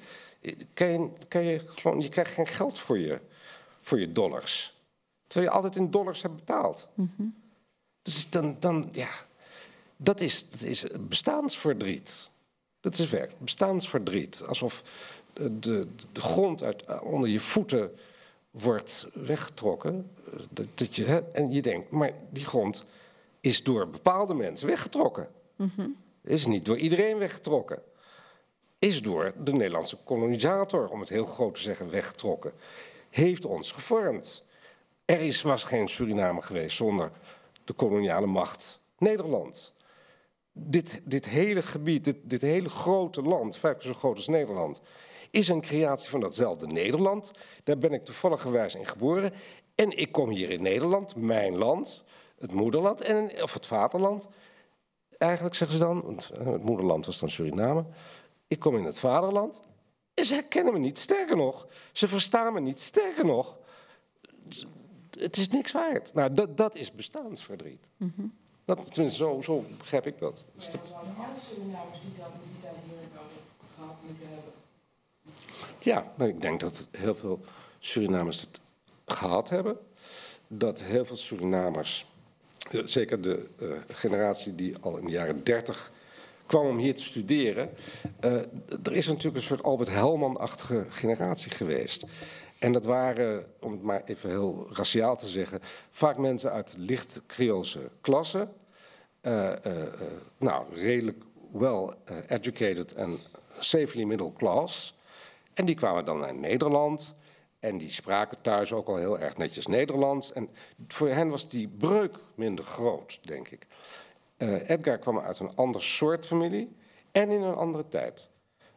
kan je, kan je, gewoon, je krijgt geen geld voor je, voor je dollars. Terwijl je altijd in dollars hebt betaald. Mm Dus dan, dan, ja, dat is, dat is bestaansverdriet. Dat is werk, bestaansverdriet. Alsof de, de, grond uit, onder je voeten wordt weggetrokken. Dat, dat je, hè, en je denkt, maar die grond is door bepaalde mensen weggetrokken. Mm Is niet door iedereen weggetrokken. Is door de Nederlandse kolonisator, om het heel groot te zeggen, weggetrokken. Heeft ons gevormd. Er is, was geen Suriname geweest zonder de koloniale macht Nederland. Dit, dit hele gebied, dit, dit hele grote land, vijf keer zo groot als Nederland, is een creatie van datzelfde Nederland. Daar ben ik toevallig in geboren. En ik kom hier in Nederland, mijn land, het moederland, en, of het vaderland. Eigenlijk zeggen ze dan, want eh, het moederland was dan Suriname. Ik kom in het vaderland. En ze herkennen me niet, sterker nog. Ze verstaan me niet, sterker nog het is niks waard. Nou, dat, dat is bestaansverdriet. Mm -hmm. dat, tenminste, zo, zo begrijp ik dat. Dus dat... Ja, maar ik denk dat heel veel Surinamers het gehad hebben. Dat heel veel Surinamers, zeker de uh, generatie die al in de jaren dertig kwam om hier te studeren. Uh, er is natuurlijk een soort Albert Helman-achtige generatie geweest. En dat waren, om het maar even heel raciaal te zeggen, vaak mensen uit licht Creoolse klasse. Uh, uh, nou, redelijk well educated en safely middle class. En die kwamen dan naar Nederland. En die spraken thuis ook al heel erg netjes Nederlands. En voor hen was die breuk minder groot, denk ik. Edgar kwam uit een ander soort familie en in een andere tijd.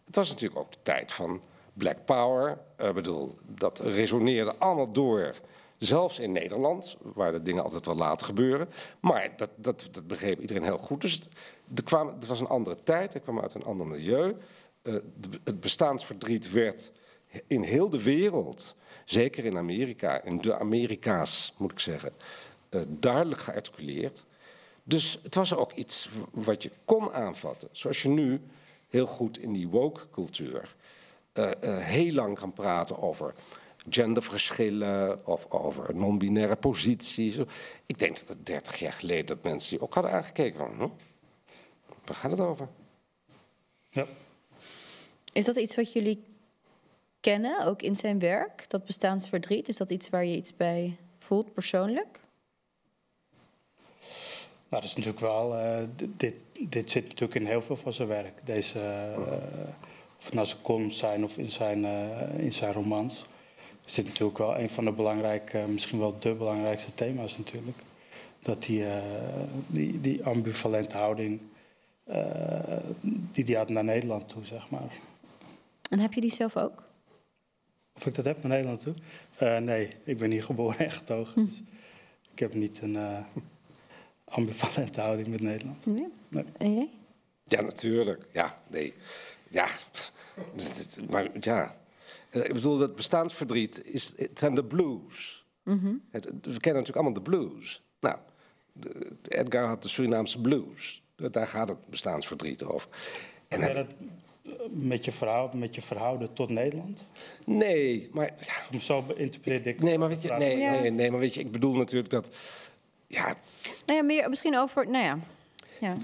Het was natuurlijk ook de tijd van Black Power. Uh, bedoel, dat resoneerde allemaal door. Zelfs in Nederland, waar de dingen altijd wel later gebeuren. Maar dat, dat, dat begreep iedereen heel goed. Dus het, kwam, het was een andere tijd, ik kwam uit een ander milieu. Uh, het bestaansverdriet werd in heel de wereld, zeker in Amerika, in de Amerika's moet ik zeggen, duidelijk gearticuleerd. Dus het was ook iets wat je kon aanvatten. Zoals je nu heel goed in die woke cultuur uh, uh, heel lang kan praten over genderverschillen of over non-binaire posities. Ik denk dat het 30 jaar geleden dat mensen die ook hadden aangekeken van, hm, waar gaat het over? Ja. Is dat iets wat jullie kennen, ook in zijn werk, dat bestaansverdriet? Is dat iets waar je iets bij voelt persoonlijk? Nou, dat is natuurlijk wel. eh, dit, dit zit natuurlijk in heel veel van zijn werk. Deze, eh, of het nou zijn columns zijn of in zijn, eh, in zijn romans. Zit natuurlijk wel een van de belangrijke, misschien wel de belangrijkste thema's natuurlijk. Dat die, die, die ambivalente houding die die had naar Nederland toe, zeg maar. En heb je die zelf ook? Of ik dat heb naar Nederland toe? Nee, ik ben hier geboren en getogen. Dus ik heb niet een ambivalente houding met Nederland. Ja. Nee. En jij? Ja, natuurlijk. Ja, nee. Ja, maar ja. Eh, Ik bedoel, dat bestaansverdriet is, het zijn de blues. Mhm. Het- We kennen natuurlijk allemaal de blues. Nou, de- Edgar had de Surinaamse blues. Daar gaat het bestaansverdriet over. En dat eh, met je, verhaal, met je verhouden tot Nederland? nee, maar ja, Om zo interpreteer ik. Nee, maar weet je, nee, Ja. nee, nee, maar weet je, ik bedoel natuurlijk dat. Ja, Nou ja, meer misschien over. Nou ja. ja.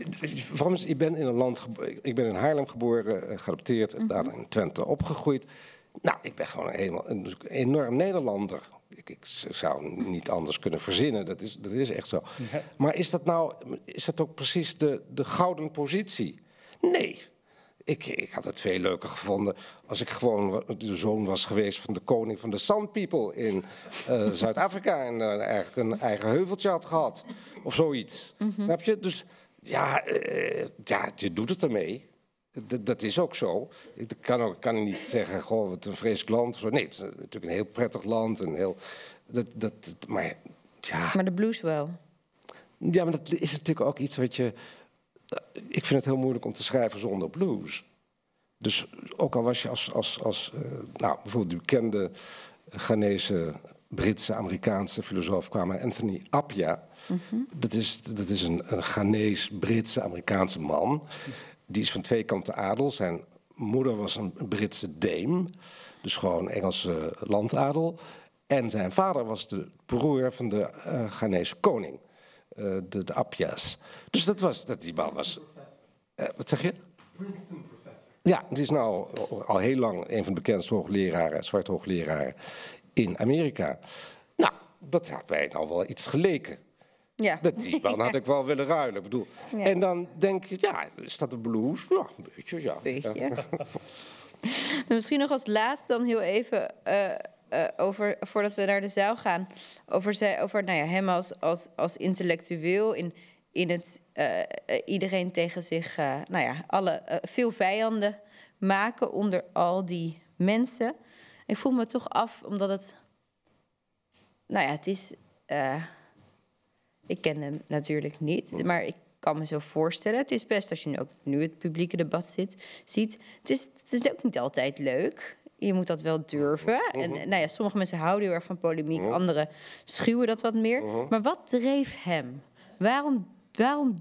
ik ben in een land, ik ben in Haarlem geboren, eh, geadopteerd, en daar in Twente opgegroeid. Nou, ik ben gewoon helemaal een enorm Nederlander. Ik, ik zou niet anders kunnen verzinnen, dat is, dat is echt zo. Ja. Maar is dat nou, is dat ook precies de, de gouden positie? Nee. Ik, ik had het veel leuker gevonden als ik gewoon de zoon was geweest van de koning van de Sand People in eh, Zuid-Afrika. En eh, eigenlijk een eigen heuveltje had gehad. Of zoiets. Snap je? Dus ja, eh, ja, je doet het ermee. D- dat is ook zo. Ik kan, ook, kan niet zeggen, goh, wat een vreselijk land. of zo. Nee, het is natuurlijk een heel prettig land. Een heel, dat, dat, dat- maar ja, Maar de blues wel. ja, maar dat is natuurlijk ook iets wat je. Ik vind het heel moeilijk om te schrijven zonder blues. Dus ook al was je als, als, als eh, nou, bijvoorbeeld de bekende Ghanese, Britse, Amerikaanse filosoof kwam Anthony Appiah. Dat is, dat is een, een Ghanees, Britse, Amerikaanse man. Die is van twee kanten adel. Zijn moeder was een Britse dame, dus gewoon Engelse landadel. En zijn vader was de broer van de eh Ghanese koning, eh, de, de Appiahs. Dus dat was, dat die man was. Eh, wat zeg je? Ja, die is nou al heel lang een van de bekendste hoogleraren, zwarte hoogleraren in Amerika. Nou, dat had mij nou wel iets geleken. Ja. Met die man had ik wel willen ruilen. Ik bedoel. Ja. En dan denk je, ja, is dat de blues? Ja, een beetje, ja. Beetje. Ja. Misschien nog als laatste dan heel even eh, eh, over, voordat we naar de zaal gaan, over, zij, over nou ja, hem als, als, als intellectueel in, in het eh, eh, iedereen tegen zich, nou ja, alle, veel vijanden maken onder al die mensen. Ik voel me toch af, omdat het, nou ja, het is, ik ken hem natuurlijk niet, maar ik kan me zo voorstellen. Het is best als je nu ook nu het publieke debat zit, ziet. Het is, het is ook niet altijd leuk. Je moet dat wel durven. En nou ja, sommige mensen houden heel erg van polemiek, anderen schuwen dat wat meer. Maar wat dreef hem? Waarom, waarom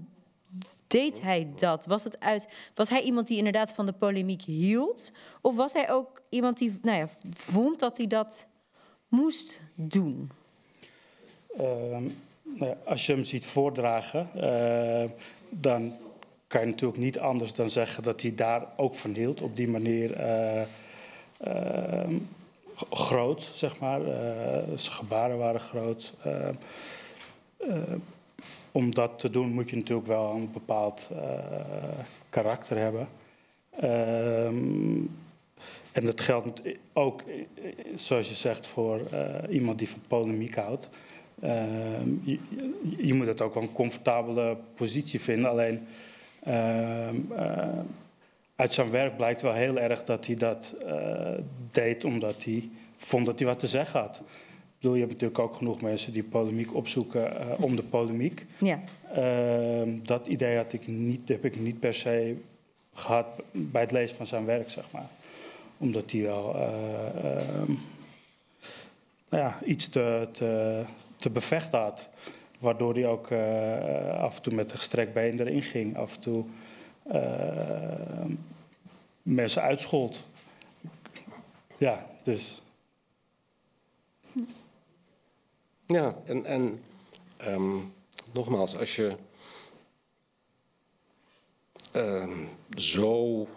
deed hij dat? Was, het uit, was hij iemand die inderdaad van de polemiek hield? Of was hij ook iemand die nou ja, vond dat hij dat moest doen? Ehm, nou ja, als je hem ziet voordragen, eh, dan kan je natuurlijk niet anders dan zeggen dat hij daar ook van hield. Op die manier eh, groot, zeg maar. Eh, zijn gebaren waren groot. Eh, eh, om dat te doen moet je natuurlijk wel een bepaald eh, karakter hebben. Ehm, en dat geldt ook, zoals je zegt, voor iemand die van polemiek houdt. Ehm, je, moet het ook wel een comfortabele positie vinden. Alleen ehm, uit zijn werk blijkt wel heel erg dat hij dat eh, deed omdat hij vond dat hij wat te zeggen had. Ik bedoel, je hebt natuurlijk ook genoeg mensen die polemiek opzoeken eh, om de polemiek. Ja. Ehm, dat idee had ik niet, heb ik niet per se gehad bij het lezen van zijn werk, zeg maar. Omdat hij wel eh, ehm, nou ja, iets te, te, te bevechten had. Waardoor hij ook af en toe met een gestrekt been erin ging. Af en toe mensen uitschold. Ja, dus Ja, en, en ehm, nogmaals, als je ehm, zo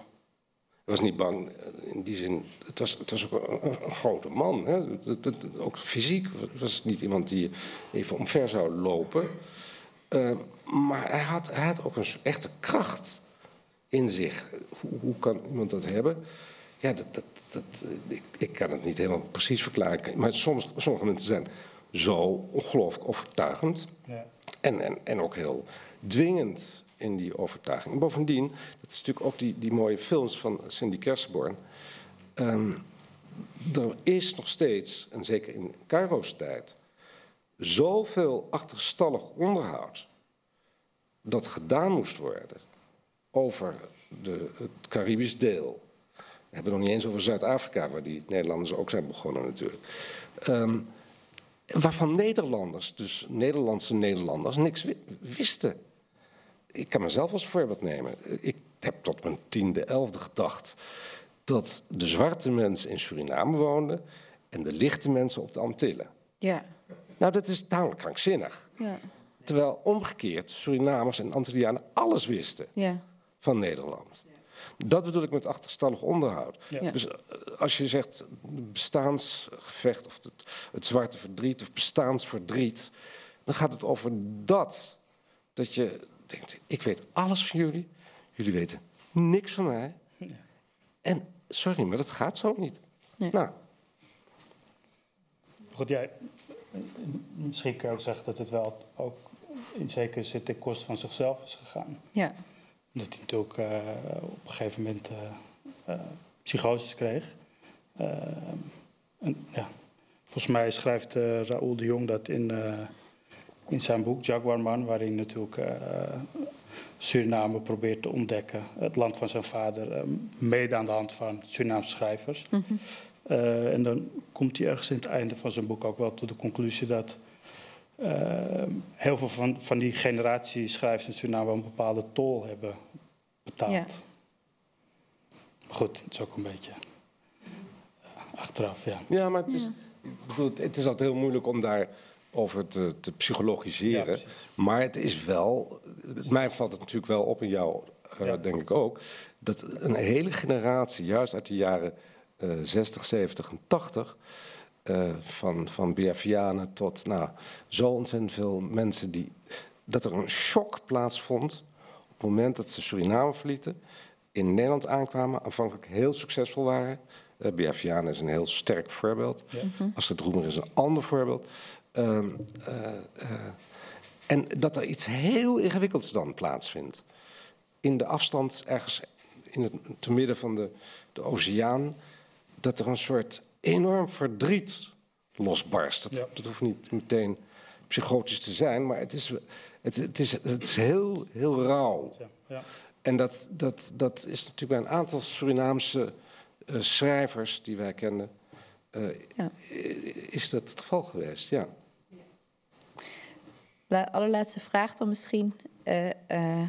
was niet bang in die zin. Het was, het was ook een, grote man. Hè? Ook fysiek het was niet iemand die even omver zou lopen. Eh, maar hij had, hij had ook een echte kracht in zich. Hoe, hoe kan iemand dat hebben? Ja, dat, dat, dat, eh, ik, ik kan het niet helemaal precies verklaren. Maar soms, sommige mensen zijn zo ongelooflijk overtuigend. Ja. En, en, en ook heel dwingend in die overtuiging. En bovendien, dat is natuurlijk ook die, die mooie films van Cindy Kersenborn. Ehm, er is nog steeds, en zeker in Cairo's tijd, zoveel achterstallig onderhoud dat gedaan moest worden over de, het Caribisch deel. We hebben het nog niet eens over Zuid-Afrika, waar die Nederlanders ook zijn begonnen natuurlijk. Ehm, waarvan Nederlanders, dus Nederlandse Nederlanders, niks wi- wisten. Ik kan mezelf als voorbeeld nemen. Ik heb tot mijn tiende, elfde gedacht dat de zwarte mensen in Suriname woonden en de lichte mensen op de Antillen. Ja, Nou, dat is tamelijk krankzinnig. ja, Terwijl omgekeerd Surinamers en Antillianen alles wisten ja. Van Nederland. Dat bedoel ik met achterstallig onderhoud. Ja. Ja. Dus eh, als je zegt bestaansgevecht of het, het zwarte verdriet of bestaansverdriet, dan gaat het over dat. Dat je denkt, ik weet alles van jullie, jullie weten niks van mij. En sorry, maar dat gaat zo niet. Nee. Nou, Goed, jij, misschien kun je ook zeggen dat het wel ook in zekere zin ten koste van zichzelf is gegaan. ja. Dat hij natuurlijk eh, op een gegeven moment eh eh psychoses kreeg. En, ja. Volgens mij schrijft Raoul de Jong dat in, in zijn boek Jaguarman, waarin natuurlijk Suriname probeert te ontdekken. Het land van zijn vader, mede aan de hand van Surinaamse schrijvers. Eh, en dan komt hij ergens in het einde van zijn boek ook wel tot de conclusie dat heel veel van, van die generatie schrijvers in Suriname wel een bepaalde tol hebben betaald. Ja. Maar Goed, het is ook een beetje eh, achteraf, ja. ja, maar het is, ik bedoel, het- is altijd heel moeilijk om daarover te, te Ja, psychologiseren. Maar het is wel, mij valt het natuurlijk wel op in jou, eh, Ja. denk ik ook, dat een hele generatie, juist uit de jaren eh 60, 70 en 80, eh, van, van Biafrianen tot nou, zo ontzettend veel mensen die. dat er een shock plaatsvond op het moment dat ze Suriname verlieten, in Nederland aankwamen, aanvankelijk heel succesvol waren. Uh, Biafrianen is een heel sterk voorbeeld. Ja. Astrid Roemer is een ander voorbeeld. Ehm, eh, eh, en dat er iets heel ingewikkelds dan plaatsvindt. In de afstand, ergens in het te midden van de, de oceaan, dat er een soort enorm verdriet losbarst. Dat, Ja. dat hoeft niet meteen psychotisch te zijn, maar het is, het, het is, het is heel, heel rauw. Ja, ja. En dat, dat, dat is natuurlijk bij een aantal Surinaamse eh, schrijvers die wij kennen, eh, Ja. is dat het geval geweest, ja. La- allerlaatste vraag dan misschien. Eh, eh,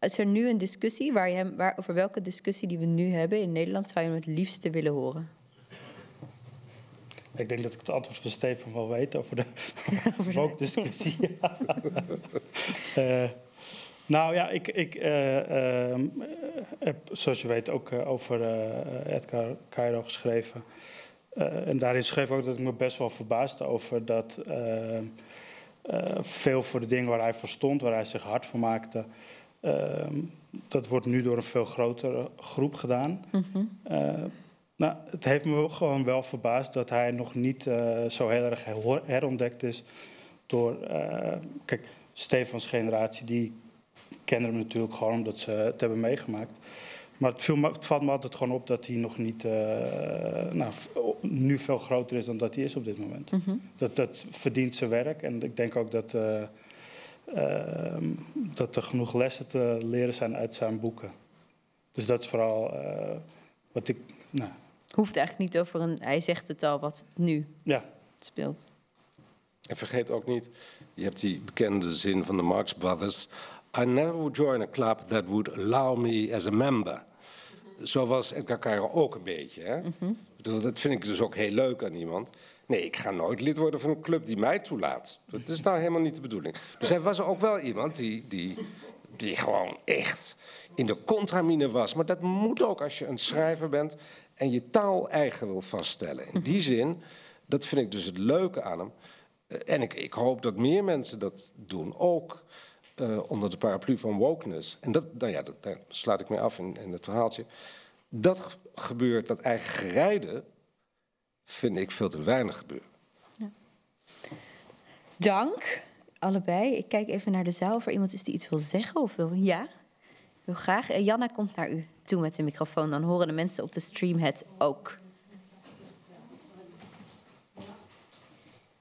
is er nu een discussie waar je hem, waar, over welke discussie die we nu hebben in Nederland zou je hem het liefste willen horen? Ik denk dat ik het antwoord van Stefan wel weet over de woke-discussie. Eh, nou ja, ik, ik eh, ehm, heb, zoals je weet, ook eh, over Edgar Cairo geschreven. En daarin schreef ik ook dat ik me best wel verbaasde over dat eh, eh, veel voor de dingen waar hij voor stond, waar hij zich hard voor maakte, ehm, dat wordt nu door een veel grotere groep gedaan. Eh, nou, het heeft me gewoon wel verbaasd dat hij nog niet eh, zo heel erg her- herontdekt is door. eh, kijk, Stefans generatie, die kennen hem natuurlijk gewoon omdat ze het hebben meegemaakt. Maar het, viel me- het valt me altijd gewoon op dat hij nog niet. eh, nou, nu veel groter is dan dat hij is op dit moment. dat, dat verdient zijn werk. En ik denk ook dat. eh, ehm, dat er genoeg lessen te leren zijn uit zijn boeken. Dus dat is vooral wat ik. Nou, Hoeft eigenlijk niet over een. Hij zegt het al wat nu ja, speelt. En vergeet ook niet, je hebt die bekende zin van de Marx Brothers. I never would join a club that would allow me as a member. Zo was Edgar Cairo ook een beetje. Hè? Bedoel, Dat vind ik dus ook heel leuk aan iemand. Nee, ik ga nooit lid worden van een club die mij toelaat. Dat is nou helemaal niet de bedoeling. Dus hij was ook wel iemand die, die, die gewoon echt in de contramine was. Maar dat moet ook als je een schrijver bent en je taal eigen wil vaststellen. In die zin, dat vind ik dus het leuke aan hem. Eh, en ik, ik hoop dat meer mensen dat doen, ook uh, onder de paraplu van wokeness. En dat, nou ja, dat, daar sluit ik mee af in, in het verhaaltje. Dat gebeurt, dat eigen gerijden, vind ik veel te weinig gebeuren. Ja. Dank, allebei. Ik kijk even naar de zaal of er iemand is die iets wil zeggen of wil. Ja, wil graag. Uh, Janna komt naar u toe met de microfoon. Dan horen de mensen op de stream het ook.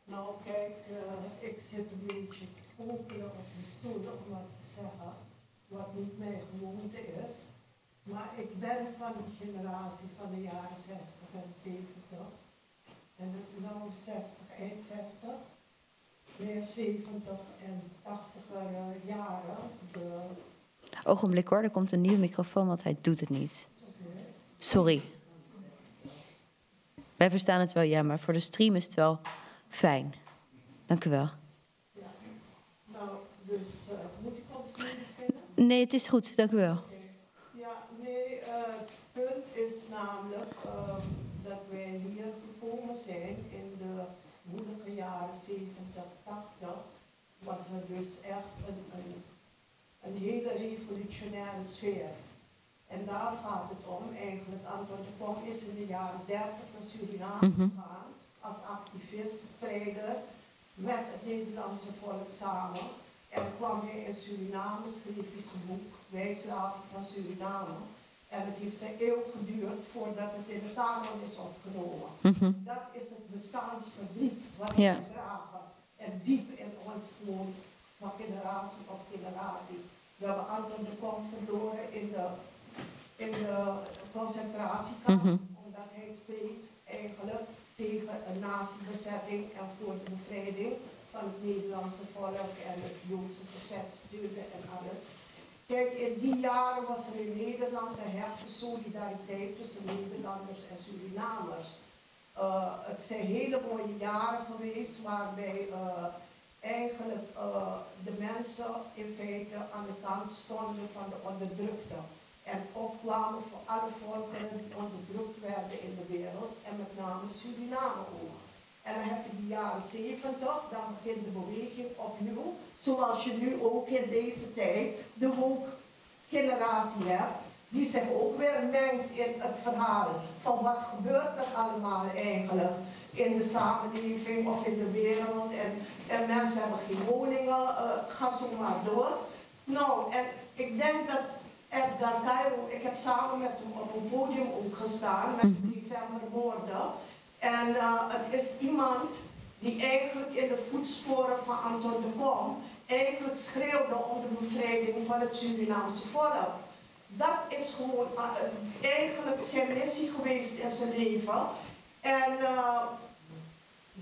Nou, kijk, uh, ik zit een beetje popelen op de stoel om wat te zeggen, wat niet mijn gewoonte is. Maar ik ben van de generatie van de jaren 60 en 70. En nou 60, eind 60, meer 70 en 80 jaren. De... Ogenblik hoor, er komt een nieuwe microfoon, want hij doet het niet. Sorry. Wij verstaan het wel, ja, maar voor de stream is het wel fijn. Dank u wel. Nou, dus moet ik? Nee, het is goed, dank u wel. Ja, nee, uh, het punt is namelijk uh, dat wij hier gekomen zijn in de moeilijke jaren 70, 80. Was er dus echt een, een hele revolutionaire sfeer. En daar gaat het om. Eigenlijk, Anton de Kom is in de jaren 30 naar Suriname -hmm. gegaan als activist, strijder met het Nederlandse volk samen. En kwam hij in Suriname, schreef hij zijn boek Wij van Suriname. En het heeft een eeuw geduurd voordat het in de kanon is opgenomen. Mhm. Dat is het bestaansverdriet wat we dragen. En diep in ons gewoon van generatie op generatie. We hebben Anton de Kom verloren in de, in de concentratiekamp. Mhm. Omdat hij steeds eigenlijk tegen een nazi-bezetting en voor de bevrijding van het Nederlandse volk en het Joodse verzet stuurde en alles. Kijk, in die jaren was er in Nederland een hechte solidariteit tussen Nederlanders en Surinamers. Uh, het zijn hele mooie jaren geweest waarbij uh, eigenlijk uh, de mensen in feite aan de kant stonden van de onderdrukte en opkwamen voor alle volkeren die onderdrukt werden in de wereld en met name Suriname ook. En dan heb je de jaren 70, dan begint de beweging opnieuw, zoals je nu ook in deze tijd de woke generatie hebt, die zich ook weer mengt in het verhaal van wat gebeurt er allemaal eigenlijk in de samenleving of in de wereld. En, en mensen hebben geen woningen, uh, ga zo maar door. Nou, en ik denk dat Edgar Cairo, ik heb samen met hem op een podium ook gestaan met mhm. decembermoorden. En uh, het is iemand die eigenlijk in de voetsporen van Anton de Kom eigenlijk schreeuwde om de bevrijding van het Surinaamse volk. Dat is gewoon uh, eigenlijk zijn missie geweest in zijn leven. En uh,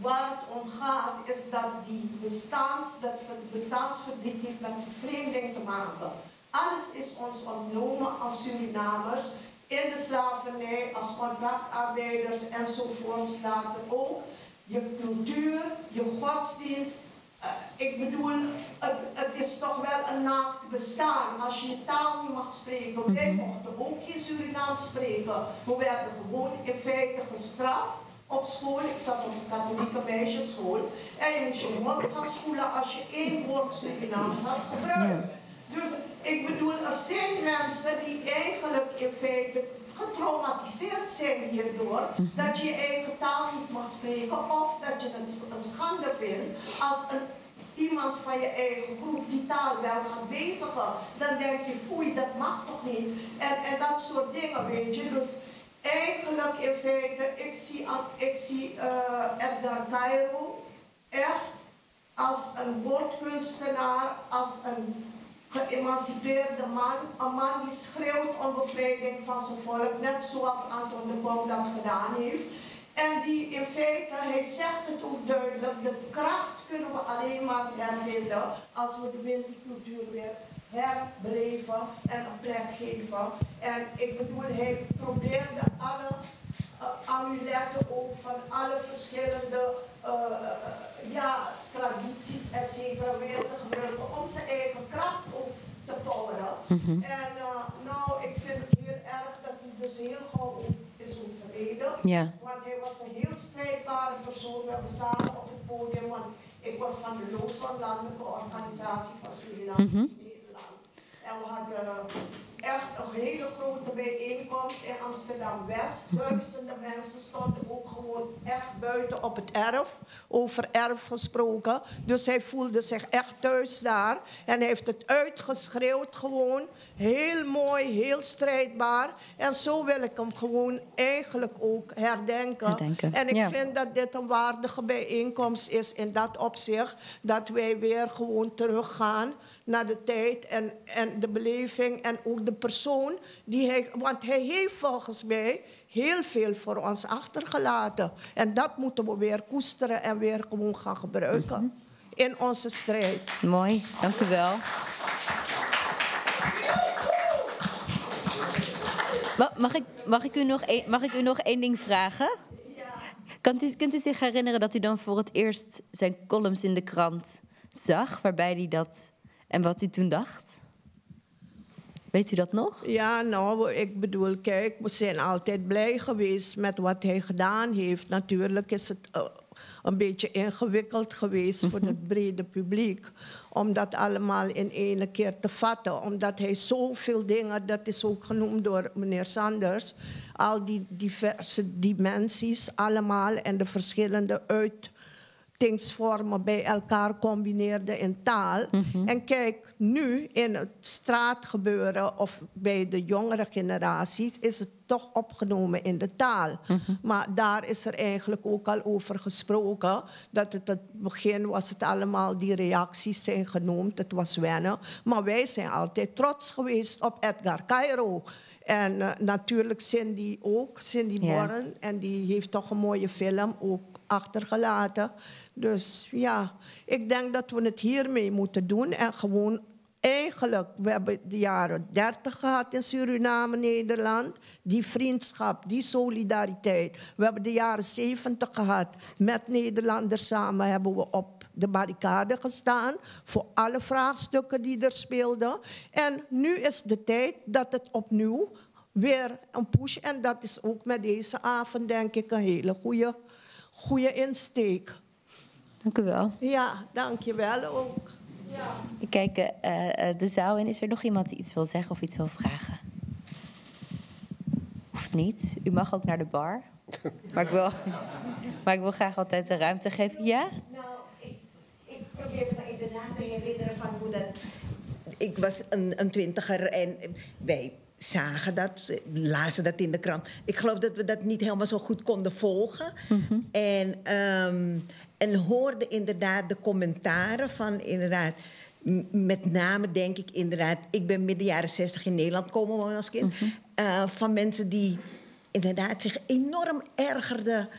waar het om gaat is dat die bestaans, dat bestaansverdriet heeft met vervreemding te maken. Alles is ons ontnomen als Surinamers in de slavernij, als contractarbeiders enzovoorts later ook. Je cultuur, je godsdienst. Uh, ik bedoel, het, het, is toch wel een naakt bestaan als je je taal niet mag spreken. Wij mhm. mochten ook geen Surinaams spreken. We werden gewoon in feite gestraft op school. Ik zat op een katholieke meisjesschool. En je moest je mond gaan schoelen als je één woord Surinaams had gebruikt. Dus ik bedoel, er zijn mensen die eigenlijk in feite getraumatiseerd zijn hierdoor, mhm. dat je je eigen taal niet mag spreken of dat je het een schande vindt als een, iemand van je eigen groep die taal wel gaat bezigen. Dan denk je, foei, dat mag toch niet? En, en dat soort dingen, weet je. Dus eigenlijk in feite, ik zie, ik zie uh, Edgar Cairo echt als een woordkunstenaar, als een geëmancipeerde man, een man die schreeuwt om bevrijding van zijn volk, net zoals Anton de Kom dat gedaan heeft. En die in feite, hij zegt het ook duidelijk, de kracht kunnen we alleen maar hervinden als we de wintercultuur weer herbeleven en een plek geven. En ik bedoel, hij probeerde alle uh, amuletten ook van alle verschillende uh, ja, tradities, et cetera, weer te gebruiken. Onze eigen kracht ook te poweren. Mm -hmm. En uh, dus heel gauw is overleden. Want hij was een heel strijdbare persoon. We hebben samen op het podium, want ik was van de Loosland Landelijke Organisatie van Suriname Mhm. En we hadden echt een hele grote bijeenkomst in Amsterdam-West. Duizenden mensen stonden ook gewoon echt buiten op het erf. Over erf gesproken. Dus hij voelde zich echt thuis daar. En hij heeft het uitgeschreeuwd gewoon. Heel mooi, heel strijdbaar. En zo wil ik hem gewoon eigenlijk ook herdenken. Herdenken, En ik ja. vind dat dit een waardige bijeenkomst is in dat opzicht. Dat wij weer gewoon teruggaan naar de tijd en, en de beleving en ook de persoon die hij... Want hij heeft volgens mij heel veel voor ons achtergelaten. En dat moeten we weer koesteren en weer gewoon gaan gebruiken Mhm. in onze strijd. Mooi, dank u wel. Ma- Mag ik, mag, ik u nog één, mag ik u nog één ding vragen? Kunt u, kunt u zich herinneren dat u dan voor het eerst zijn columns in de krant zag, waarbij hij dat en wat u toen dacht? Weet u dat nog? Ja, nou, ik bedoel, kijk, we zijn altijd blij geweest met wat hij gedaan heeft. Natuurlijk is het eh, een beetje ingewikkeld geweest voor het brede publiek. Om dat allemaal in ene keer te vatten. Omdat hij zoveel dingen, dat is ook genoemd door meneer Sanders. Al die diverse dimensies allemaal en de verschillende uitingsvormen bij elkaar combineerde in taal. En kijk, nu in het straatgebeuren of bij de jongere generaties is het toch opgenomen in de taal. Maar daar is er eigenlijk ook al over gesproken. Dat het het begin was het allemaal, die reacties zijn genoemd. Het was wennen. Maar wij zijn altijd trots geweest op Edgar Cairo. En eh, natuurlijk Cindy ook, Cindy. Borren. En die heeft toch een mooie film ook achtergelaten. Dus ja, ik denk dat we het hiermee moeten doen. En gewoon eigenlijk, we hebben de jaren 30 gehad in Suriname, Nederland. Die vriendschap, die solidariteit. We hebben de jaren 70 gehad. Met Nederlanders samen hebben we op de barricade gestaan. Voor alle vraagstukken die er speelden. En nu is de tijd dat het opnieuw weer een push. En dat is ook met deze avond, denk ik, een hele goede, goede insteek. Dank u wel. Ja, dank je wel ook. Ja. Ik kijk eh, eh, de zaal in. Is er nog iemand die iets wil zeggen of iets wil vragen? Hoeft niet. U mag ook naar de bar. Maar ik wil, maar ik wil graag altijd de ruimte geven. Ja? Nou, ik, ik probeer me inderdaad te herinneren van hoe dat... Ik was een, een twintiger en wij zagen dat, lazen dat in de krant. Ik geloof dat we dat niet helemaal zo goed konden volgen. En, ehm, en hoorden inderdaad de commentaren van inderdaad... Met name denk ik inderdaad... Ik ben midden jaren zestig in Nederland komen wonen als kind. eh, van mensen die inderdaad zich enorm ergerden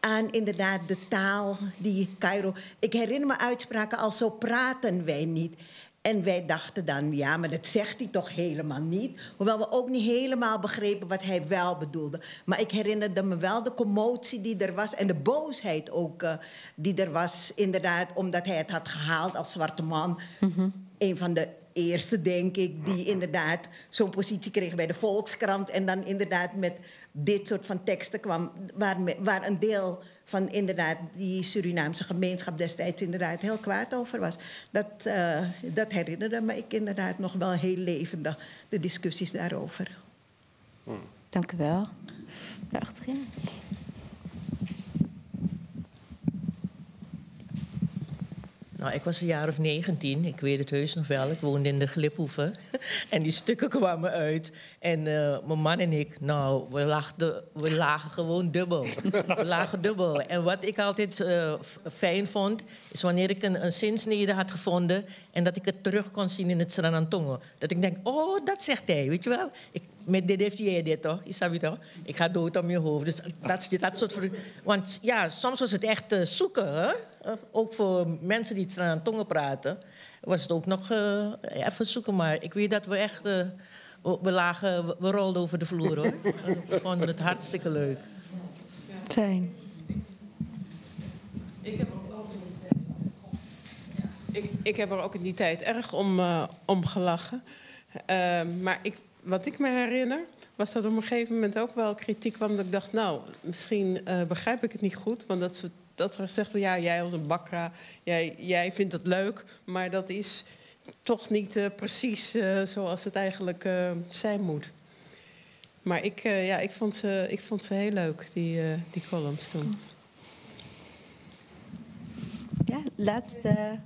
aan inderdaad de taal die Cairo. Ik herinner me uitspraken als zo praten wij niet. En wij dachten dan, ja, maar dat zegt hij toch helemaal niet. Hoewel we ook niet helemaal begrepen wat hij wel bedoelde. Maar ik herinnerde me wel de commotie die er was en de boosheid ook eh, die er was, inderdaad, omdat hij het had gehaald als zwarte man. Een van de eerste, denk ik, die inderdaad zo'n positie kreeg bij de Volkskrant. En dan inderdaad met dit soort van teksten kwam, waar een deel van inderdaad die Surinaamse gemeenschap destijds inderdaad heel kwaad over was. Dat, eh, dat herinnerde me ik inderdaad nog wel heel levendig, de discussies daarover. Dank u wel. Daar achterin. Nou, ik was een jaar of 19, ik weet het heus nog wel. Ik woonde in de Gliphoeven. en die stukken kwamen uit. En eh, mijn man en ik, nou, we, lachten, we lagen gewoon dubbel. we lagen dubbel. En wat ik altijd eh, fijn vond, is wanneer ik een, een zinsnede had gevonden... en dat ik het terug kon zien in het Sranantongo. Dat ik denk, oh, dat zegt hij, weet je wel. Ik, met dit heeft jij dit toch, Isabi toch? Ik ga dood om je hoofd. Dus dat, dat soort... ver- Want ja, soms was het echt eh, zoeken, hè? Eh, Ook voor mensen die het aan tongen praten, was het ook nog eh, even zoeken. Maar ik weet dat we echt... we, lagen, we, rolden over de vloer, hoor. We vonden het hartstikke leuk. Fijn. Ik heb, er ook in die tijd- ik, ik heb er ook in die tijd erg om, om gelachen. Eh, maar ik, wat ik me herinner, was dat op een gegeven moment ook wel kritiek kwam. Dat ik dacht, nou, misschien uh, begrijp ik het niet goed. Want dat ze, dat ze zegt, ja, jij als een bakka, jij, jij vindt het leuk. Maar dat is toch niet uh, precies uh, zoals het eigenlijk zijn moet. Maar ik, ja, ik, vond ze, ik vond ze heel leuk, die, die columns toen. Ja, laatste.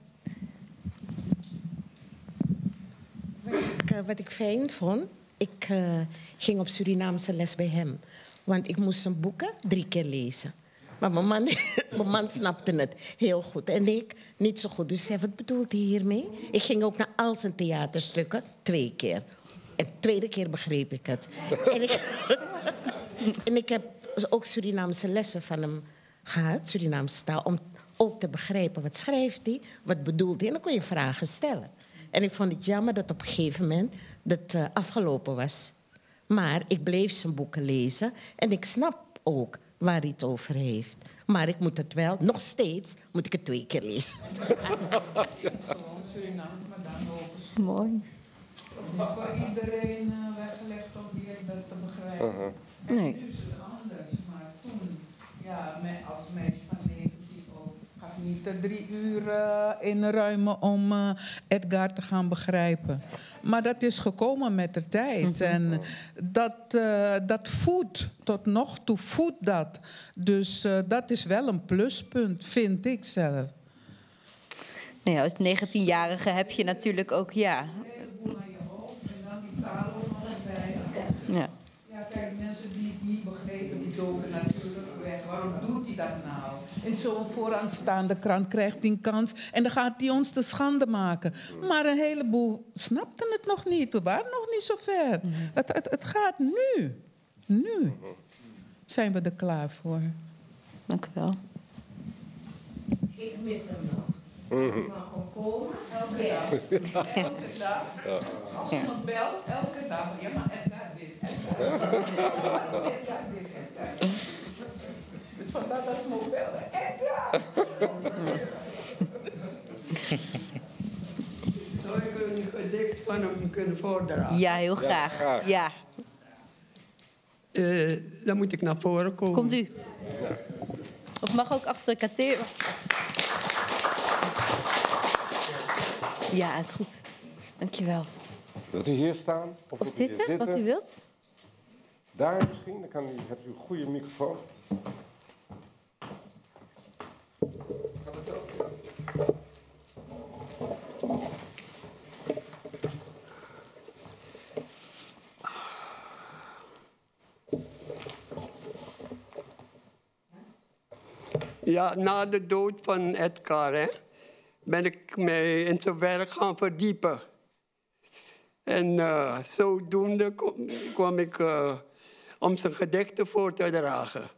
Wat ik, wat ik fijn vond, ik uh, ging op Surinaamse les bij hem. Want ik moest zijn boeken drie keer lezen. Maar mijn man, mijn man snapte het heel goed. En ik niet zo goed. Dus zei, wat bedoelt hij hiermee? Ik ging ook naar al zijn theaterstukken, twee keer. En de tweede keer begreep ik het. en, ik, en ik heb ook Surinaamse lessen van hem gehad, Surinaamse taal... om ook te begrijpen wat schrijft hij, wat bedoelt hij. En dan kon je vragen stellen. En ik vond het jammer dat op een gegeven moment dat uh, afgelopen was. Maar ik bleef zijn boeken lezen en ik snap ook waar hij het over heeft. Maar ik moet het wel, nog steeds, moet ik het twee keer lezen. Mooi. Het is niet voor iedereen uh, weggelegd om die dat te begrijpen. Uh -huh. Nee. Nu is het anders, maar toen, ja, meisje van 19 ook, ga ik niet de drie uur uh, inruimen om uh, Edgar te gaan begrijpen. Maar dat is gekomen met de tijd. En dat, uh, dat voedt, tot nog toe voedt dat. Dus uh, dat is wel een pluspunt, vind ik zelf. Nou ja, als 19-jarige heb je natuurlijk ook, ja. Ja. ja, kijk, mensen die het niet begrepen, die doken natuurlijk weg. Waarom doet hij dat nou? In zo'n vooraanstaande krant krijgt een kans en dan gaat hij ons te schande maken. Maar een heleboel snapten het nog niet. We waren nog niet zo ver. Het, het, het gaat nu. Nu zijn we er klaar voor. Dank u wel. Ik mis hem nog. Als hij nog kon komen, elke dag. Elke dag. Ja. Als je nog belt, elke dag. Ja, maar Edgar dit, Edgar. Edgar dit. Dus vandaar dat ze me. Edgar! Zou ik een gedicht van hem kunnen voordragen? Ja, heel graag. Ja. graag. ja. Uh, dan moet ik naar voren komen. Komt u. Of mag ook achter de kateer. Ja, is goed. Dankjewel. Wilt u hier staan? Of, of zitten, u zitten, wat u wilt. Daar misschien, dan kan u, hebt u een goede microfoon. Ja, na de dood van Edgar hè, ben ik mij in zijn werk gaan verdiepen. En uh, zodoende kom, kwam ik uh, om zijn gedichten voor te dragen.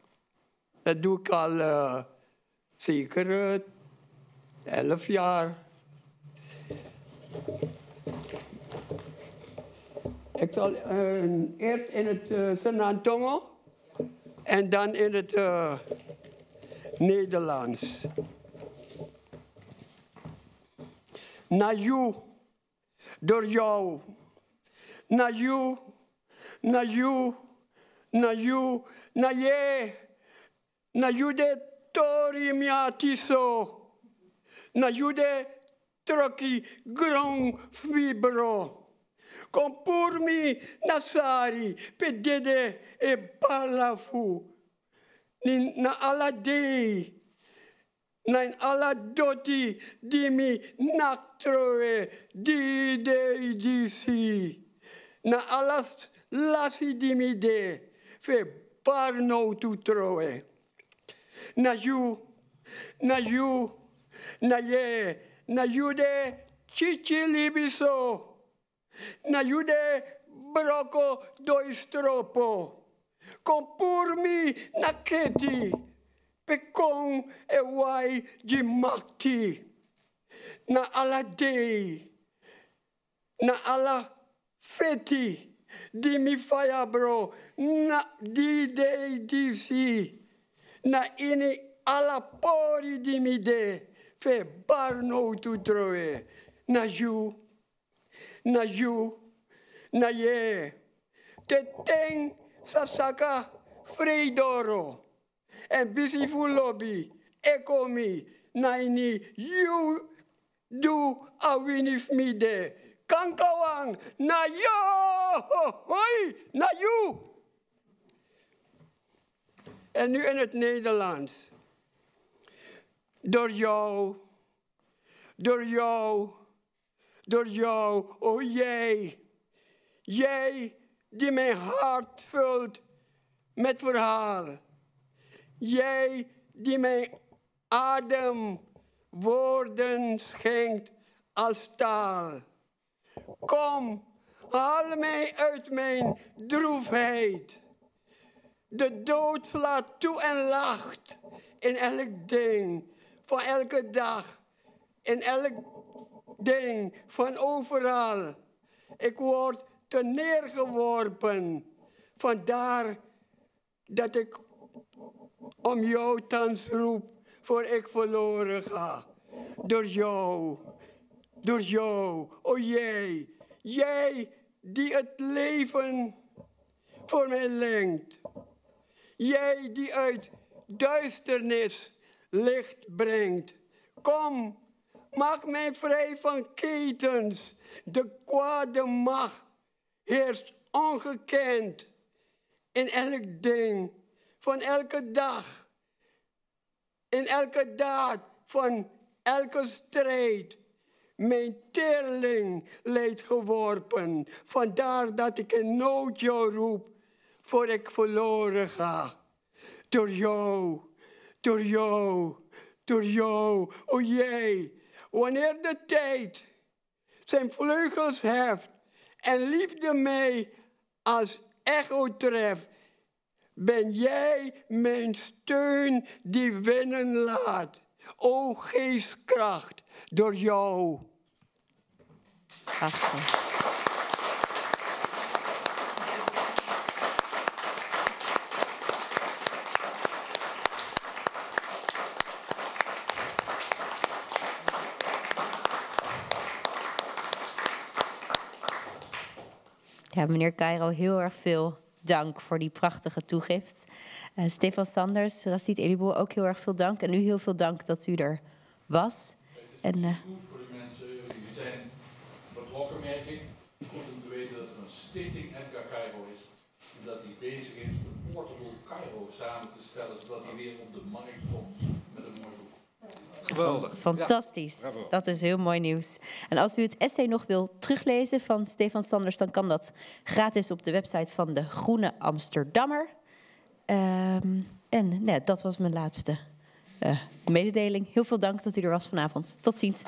Dat doe ik al uh, zeker elf jaar. Ik zal eerst in het uh, Senantongo en dan in het Nederlands. Naar jou, door jou. Naar jou, naar jou, naar jou, naar je. Naar jou de tori miatiso. Naar jou de troki grong fibro. Compur mi nasari pedede e balafu na alla dei, na alla doti di mi naktroe di dei disi, na alla lasi di mi de, fe parno tu troe. Na you, na you, na ye, na you de cici libiso, na you de broco doi stropo compurmi naketi, pekong e wai di mati, na ala dei, na ala feti, di mi faya bro, na di dei di si, na ini ala pori di mi de, fe barno tu troe, na ju, na ju, na ye, Teteng Sasaka Freidoro. En busy full lobby. Ekomi. Naini. You do awinif mide. Kankawang. Na yo. Hoi. Na you. En nu in het Nederlands. Door jou. Door jou. Door jou. Oh jij. Jij die mijn hart vult met verhaal. Jij die mijn adem woorden schenkt als taal. Kom, haal mij uit mijn droefheid. De dood slaat toe en lacht in elk ding van elke dag, in elk ding van overal. Ik word neergeworpen. Vandaar dat ik om jou thans roep, voor ik verloren ga. Door jou, door jou, o jij, jij die het leven voor mij lengt. Jij die uit duisternis licht brengt. Kom, maak mij vrij van ketens, de kwade macht heerst ongekend in elk ding, van elke dag, in elke daad, van elke strijd. Mijn teerling leidt geworpen, vandaar dat ik in nood jou roep, voor ik verloren ga. Door jou, door jou, door jou, o jij, wanneer de tijd zijn vleugels heft en liefde mij als echo treft, ben jij mijn steun die winnen laat. O geestkracht, door jou. Meneer Cairo, heel erg veel dank voor die prachtige toegift. Uh, Stefan Sanders, Rashid Eliboe, ook heel erg veel dank. En u heel veel dank dat u er was. En, uh, voor de mensen die zijn betrokken, merk ik. Goed om te weten dat er een stichting Edgar Cairo is. En dat die bezig is de Portable Cairo samen te stellen, zodat hij weer op de markt komt met een mooi boek. Geweldig. Fantastisch. Ja, dat is heel mooi nieuws. En als u het essay nog wil teruglezen van Stefan Sanders, dan kan dat gratis op de website van de Groene Amsterdammer. Um, en nee, dat was mijn laatste uh, mededeling. Heel veel dank dat u er was vanavond. Tot ziens.